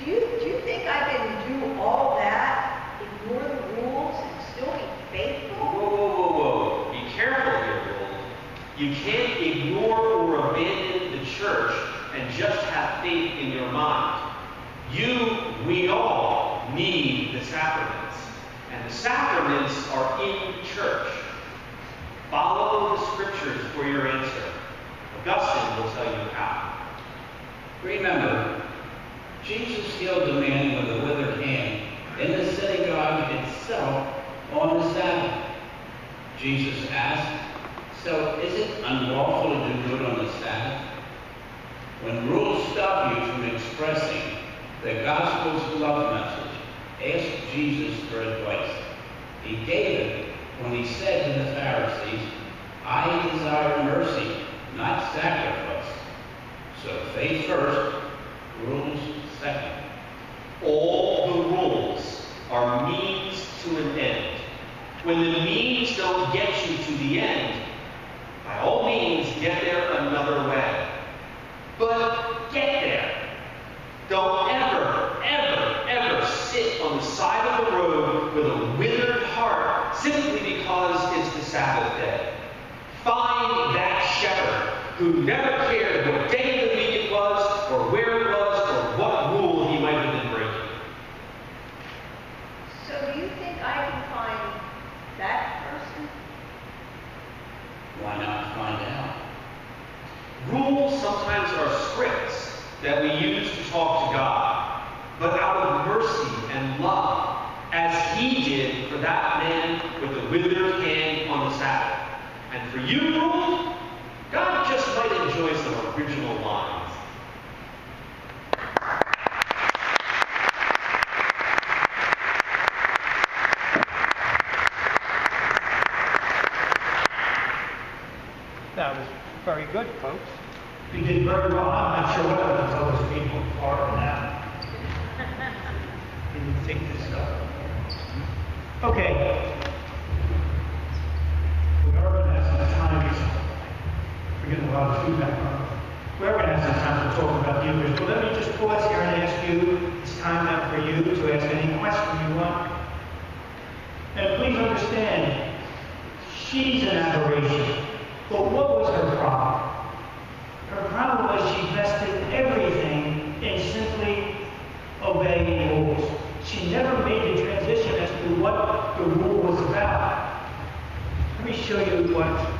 Do you, do you think I can do all that, ignore the rules, and still be faithful? whoa, whoa, whoa. whoa. Be careful here, Gold. You can't ignore or abandon the church and just have faith in your mind. You, we all, sacraments. And the sacraments are in church. Follow the scriptures for your answer. Augustine will tell you how. Remember, Jesus healed the man with a withered hand in the synagogue itself on the Sabbath. Jesus asked, So is it unlawful to do good on the Sabbath? When rules stop you from expressing the gospel's love message, ask Jesus for advice. He gave it when he said to the Pharisees, I desire mercy, not sacrifice. So faith first, rules second. All the rules are means to an end. When the means don't get you to the end, by all means, get there another way. But get there. Don't ever, ever sit on the side of the road with a withered heart simply because it's the Sabbath day. Find that shepherd who never cared what day of the week it was, or where it was, or what rule he might have been breaking. So do you think I can find that person? Why not find out? Rules sometimes are scripts that we use to talk to God, but out of mercy and love, as He did for that man with the withered hand on the Sabbath. And for you, rule, God just might enjoy some original lines. That was very good, folks. You did very well. I'm not sure what I'm going to tell those people in Florida now take this stuff. Okay. Whoever has some time, we're getting a lot of feedback. Whoever has some time to talk about the Eucharist, But let me just pause here and ask you, it's time now for you to ask any question you want. And please understand, she's an aberration. But what was her problem? show you what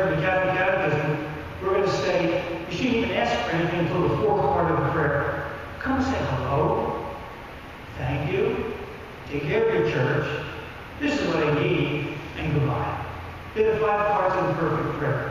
prayer from the Catholic Catechism, we're going to say, you shouldn't even ask for anything until the fourth part of the prayer. Come say hello. Thank you. Take care of your church. This is what I need. And goodbye. They're the five parts of the perfect prayer.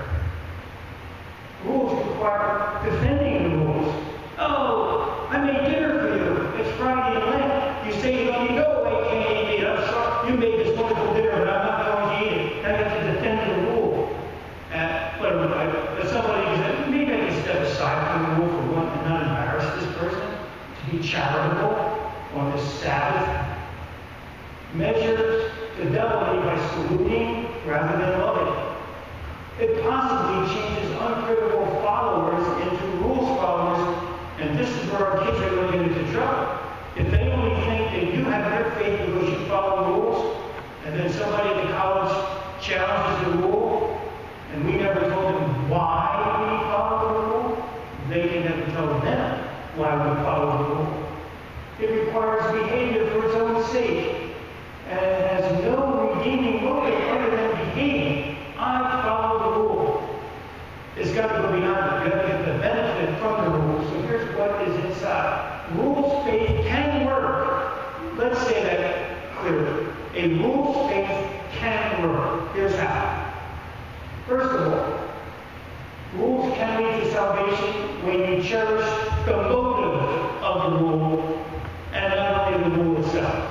church the motive of the rule and not in the rule itself.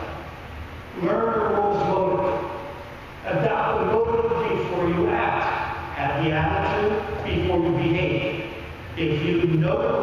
Learn the rule's motive. Adopt the motive before you act. Have the attitude before you behave. If you know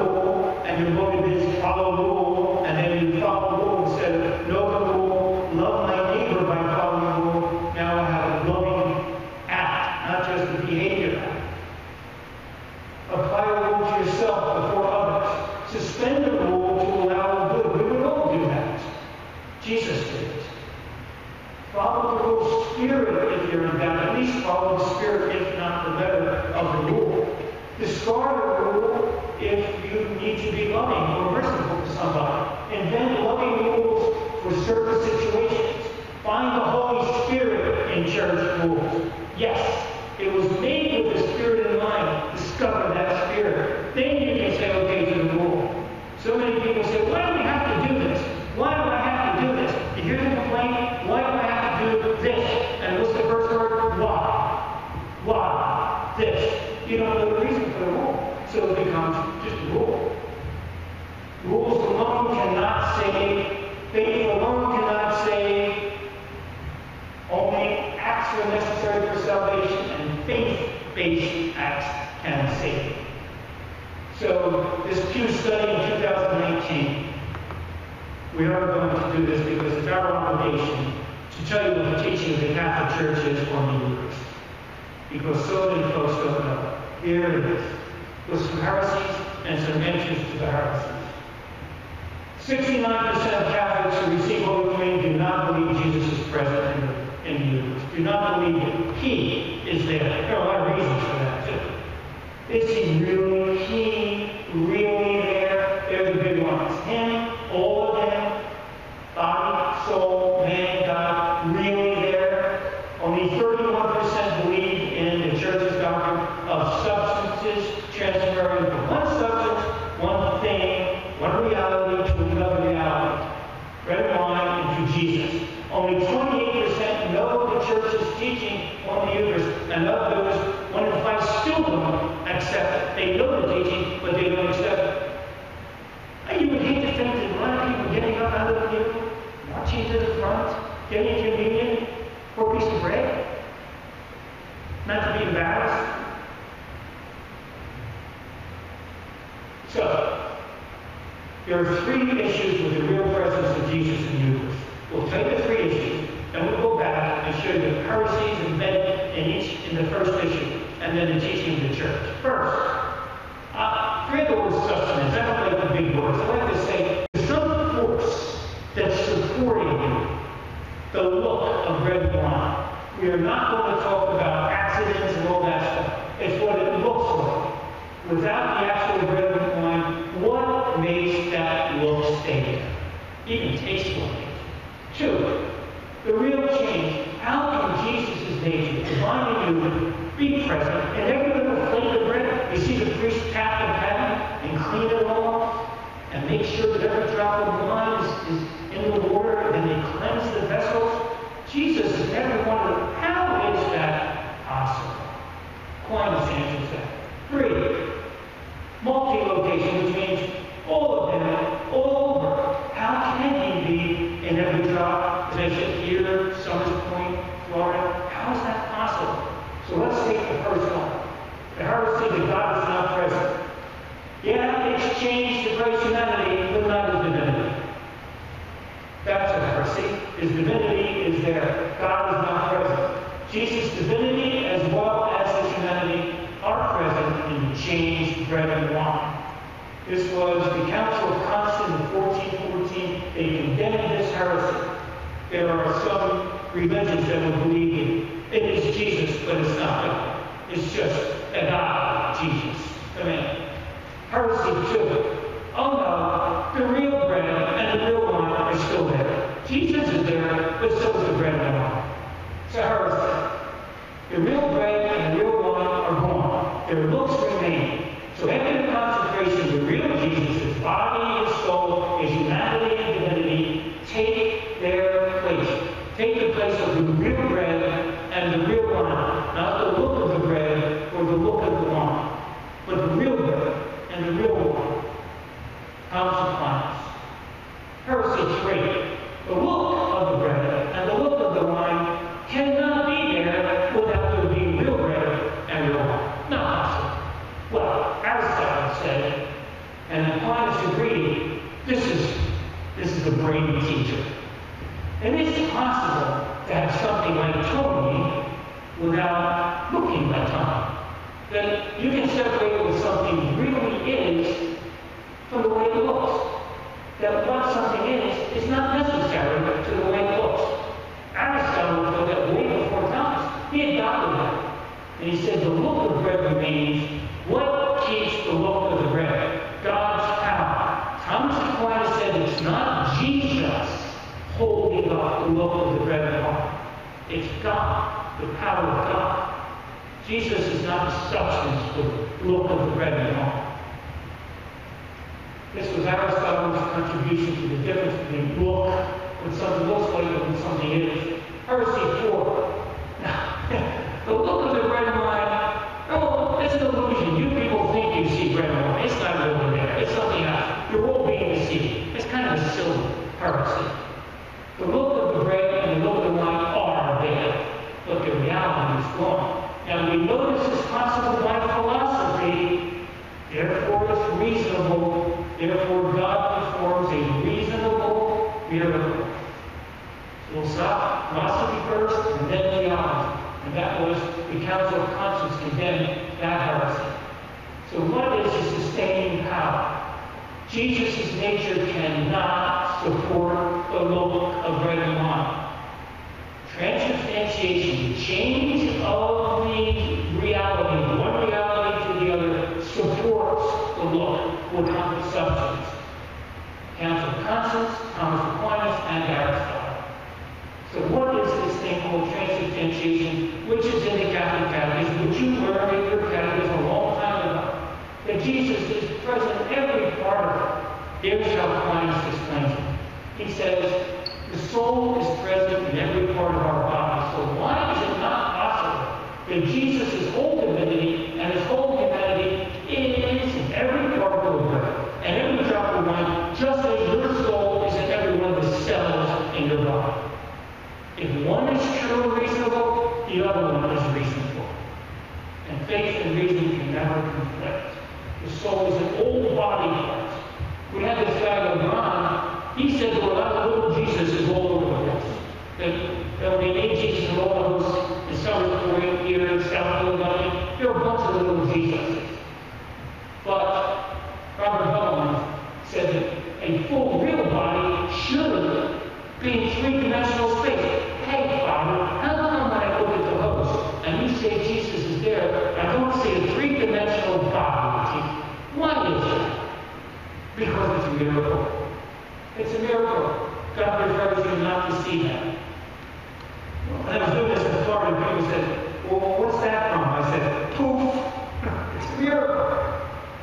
There are three issues with the real presence of Jesus in the Eucharist. We'll take the three issues, and we'll go back and show you the heresies embedded in each in the first issue, and then the teaching of the church. First, uh, of the word substance. I don't like the big words. I like to say some force that's supporting you. The look of red wine. We are not going to talk about accidents and all that stuff. It's what it looks like. Without the actual red wine, what And he said, The look of red means what keeps the look of the red? God's power. Thomas Aquinas said it's not Jesus holding up the look of the red heart. It's God, the power of God. Jesus is not the substance for the look of the red heart. This was Aristotle's contribution to the difference between look when something looks like it and something is. Heresy 4.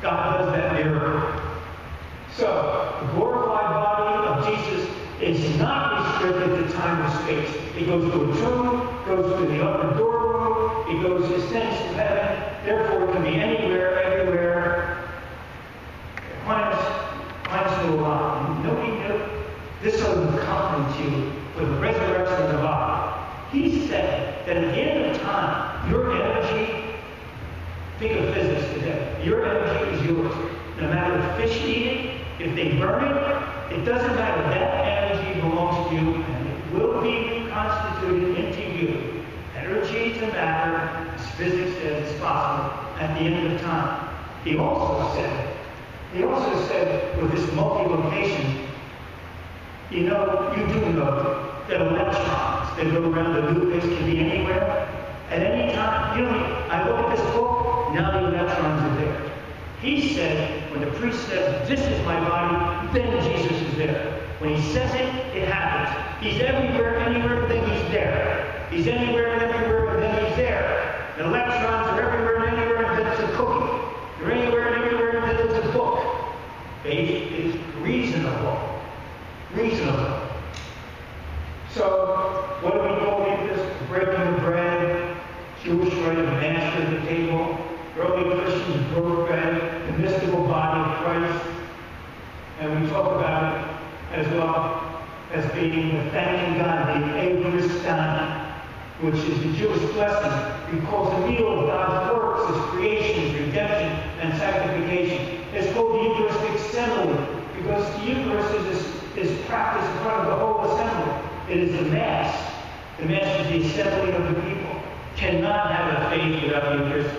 God does that miracle. So, the glorified body of Jesus is not restricted to time or space. It goes to a tomb, goes to the upper door room, it goes, ascends to heaven, therefore it can be anywhere, everywhere. Aquinas knew a lot. Nobody knew. This will to you for the resurrection of the body. He said that at the end of time, your energy, think of physics today, your energy is yours. No matter if fish eat it, if they burn it, it doesn't matter. That energy belongs to you and it will be reconstituted into you. Energy to matter, as physics says, is possible at the end of time. He also said, he also said with this multi-location, you know, you do know that electrons that go around the nucleus can be anywhere. At any time, you know, I look at this book, now the electrons are there. He said, when the priest says, this is my body, then Jesus is there. When he says it, it happens. He's everywhere, anywhere, then he's there. He's anywhere and everywhere, and then he's there. The electrons are everywhere and anywhere, and then it's a cookie. They're anywhere and everywhere, and then it's a book. Faith is reasonable. Reasonable. So, what do we call this? Breaking bread, Jewish rite of mass at the table. Early Christians broke bread, the mystical body of Christ. And we talk about it as well as being the thanking God, the Eucharistan, which is the Jewish blessing, because the meal of God's works is creation, redemption, and sanctification. It's called the Eucharistic assembly, because the Eucharist is, is practiced in front of the whole assembly. It is the Mass. The Mass is the assembly of the people. Cannot have a faith without the Eucharist.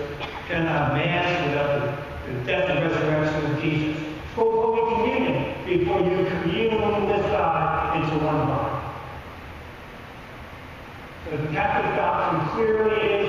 Cannot have Mass without the, the death and resurrection of Jesus. Holy Communion before you commune with God into one body. So the Catholic doctrine clearly is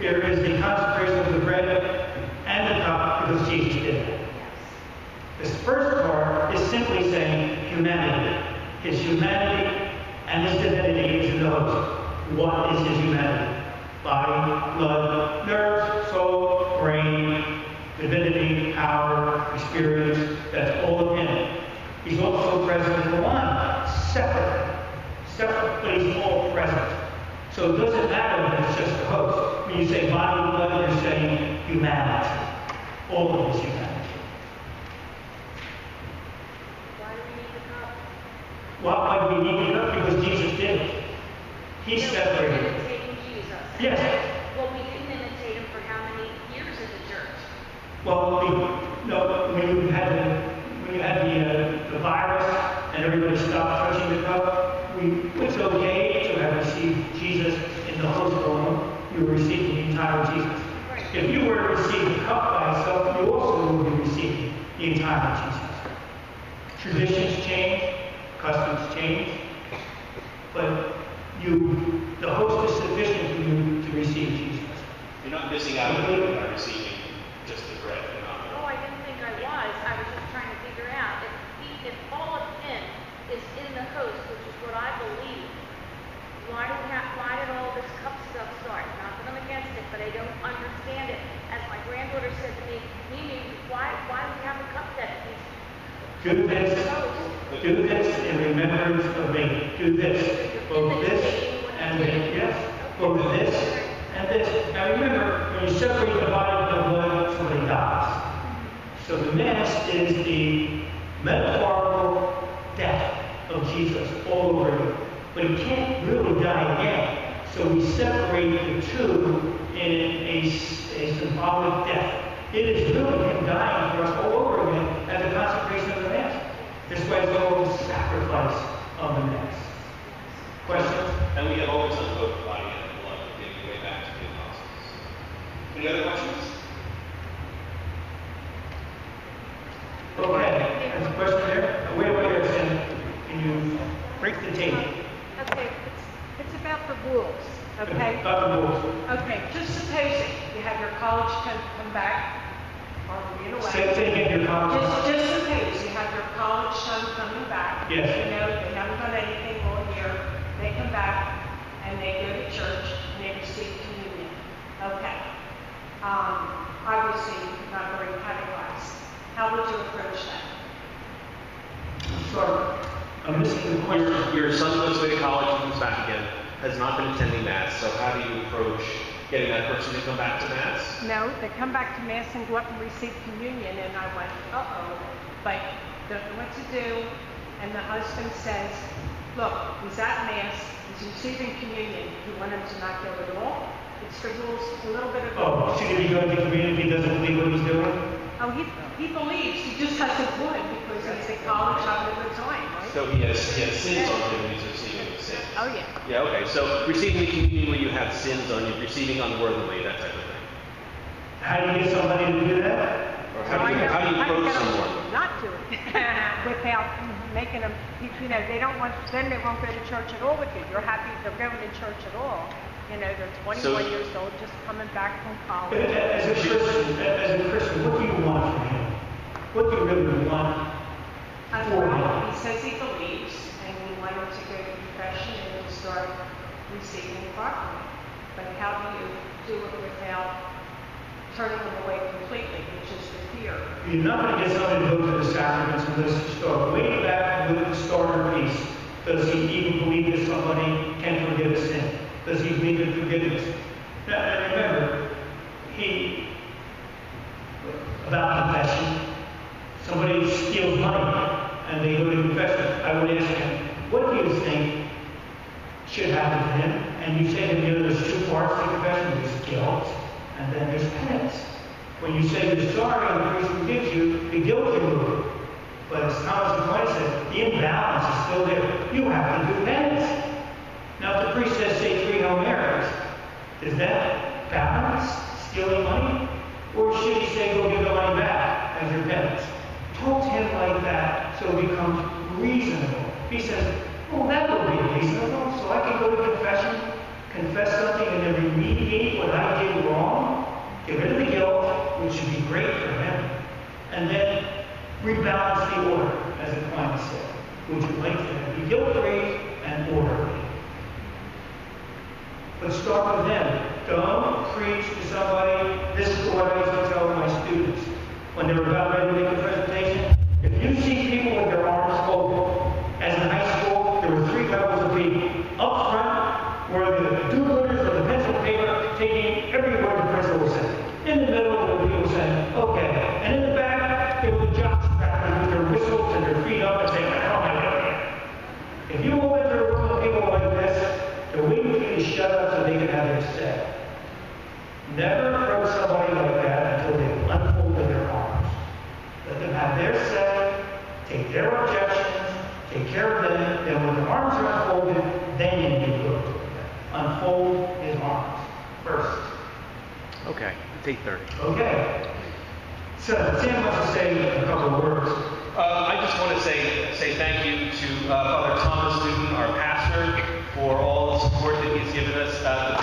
There is the consecration of the bread and the cup because Jesus did it. This first part is simply saying humanity. His humanity and his divinity is in the host. What is his humanity? Body, blood, nerves, soul, brain, divinity, power, experience, that's all in him. He's also present in the wine, separate, separate, but he's all present. So it doesn't matter if it's just the host. When you say body, blood, you're saying humanity, all of his humanity. Why do we need the cup? Why, why do we need it up? Because Jesus did it. He separated. Imitating Jesus. Yes. Well, we didn't imitate him for how many years in the church? Well, we, no, when you had the, when you had the, uh, the virus and everybody stopped touching the cup, we, it's okay to have received Jesus in the host alone. You were receiving the entire Jesus. If you were to receive the cup by itself, you also would be receiving the entire Jesus. Traditions change, customs change, but you, the host is sufficient for you to receive Jesus. You're not missing out on anything by receiving just the bread. You're not. Oh, I didn't think I was. I was just trying to figure out if he, if all of him is in the host, which is what I believe, why do we have, why did all this cup stuff start? Not that I'm against it, but I don't understand it. As my granddaughter said to me, Mimi, why, why do we have a cup that is Do this, do this in remembrance of me. Do this, both this and this, yes, both this and this. Now remember, when you separate the body from the blood, somebody dies. So the Mass is the metaphorical death of Jesus all over you. But he can't really die again. So we separate the two in a symbolic death. It is really him dying for us all over again at the consecration of the Mass. This way it's called the sacrifice of the next. Question? And we have always done both body and the blood, dating way back to the apostles. Any other questions? Okay, there's a question there? Wait, wait, wait, Sam. Can you break the tape? Okay, it's, it's about the rules, okay? About the rules. Okay, just supposing you have your college come, come back, or in a way. Say, say again your comment. Just, just suppose you have your college son coming back. Yes. You know, they haven't done anything all year, they come back, and they go to church, and they receive communion. Okay. Um, obviously, not very catechized. How would you approach that? Sorry, I'm missing the question. Your, your son goes away to college and comes back again, has not been attending Mass, so how do you approach getting that person to come back to Mass? No, they come back to mass and go up and receive communion, and I went, uh-oh, but don't know what to do. And the husband says, look, he's at mass, he's receiving communion, you want him to not go at all? It's the rules, a little bit of. Oh, oh should he be going to community, he doesn't believe what he's doing? Oh, he, he believes, he just hasn't gone because he's at college having a good time, right? So he has, he has sins on him, and he's receiving the sins. Oh, yeah. Yeah, okay, so receiving the communion where you have sins on you, receiving unworthily, that type of thing. How do you get somebody to do that? Or how do you, how do you approach someone? Not to it. Without making them, you know, they don't want, then they won't go to church at all with you. You're happy they're going to church at all. You know, they're So- 21 years old, just coming back from college. Uh, as a Christian, uh, as a Christian, what do you want from him? What do you really want for him? he says he believes, and we want him to go to confession and to start receiving properly. But how do you do it without turning them away completely, which is the fear? You're not going to get somebody to the sacraments unless you start way back with the starter piece. Does he even believe that somebody can forgive a sin? Does he believe in forgiveness? Now, and remember, he, about confession, somebody steals money and they go to confession. I would ask him, what do you think should happen to him? And you say to him, oh, there's two parts to confession. There's guilt and then there's penance. When you say you're sorry the priest forgives you, the guilt can move. But as Thomas Aquinas said, the imbalance is still there. You have to do penance. Now, if the priest says, say three Hail Marys, is that balance, stealing money? Or should he say, go give the money back as your penance? Talk to him like that so it becomes reasonable. He says, well, that would be reasonable, so I can go to confession, confess something, and then remediate what I did wrong, get rid of the guilt, which would be great for him, and then rebalance the order, as Aquinas said, would like to be guilt-free and orderly. But start with them. Don't preach to somebody. This is what I used to tell my students when they were about ready to make a 8:30. Okay. So, Sam wants to say a couple of words. Uh, I just want to say, say thank you to uh, Father Thomas Newton, our pastor, for all the support that he's given us. Uh,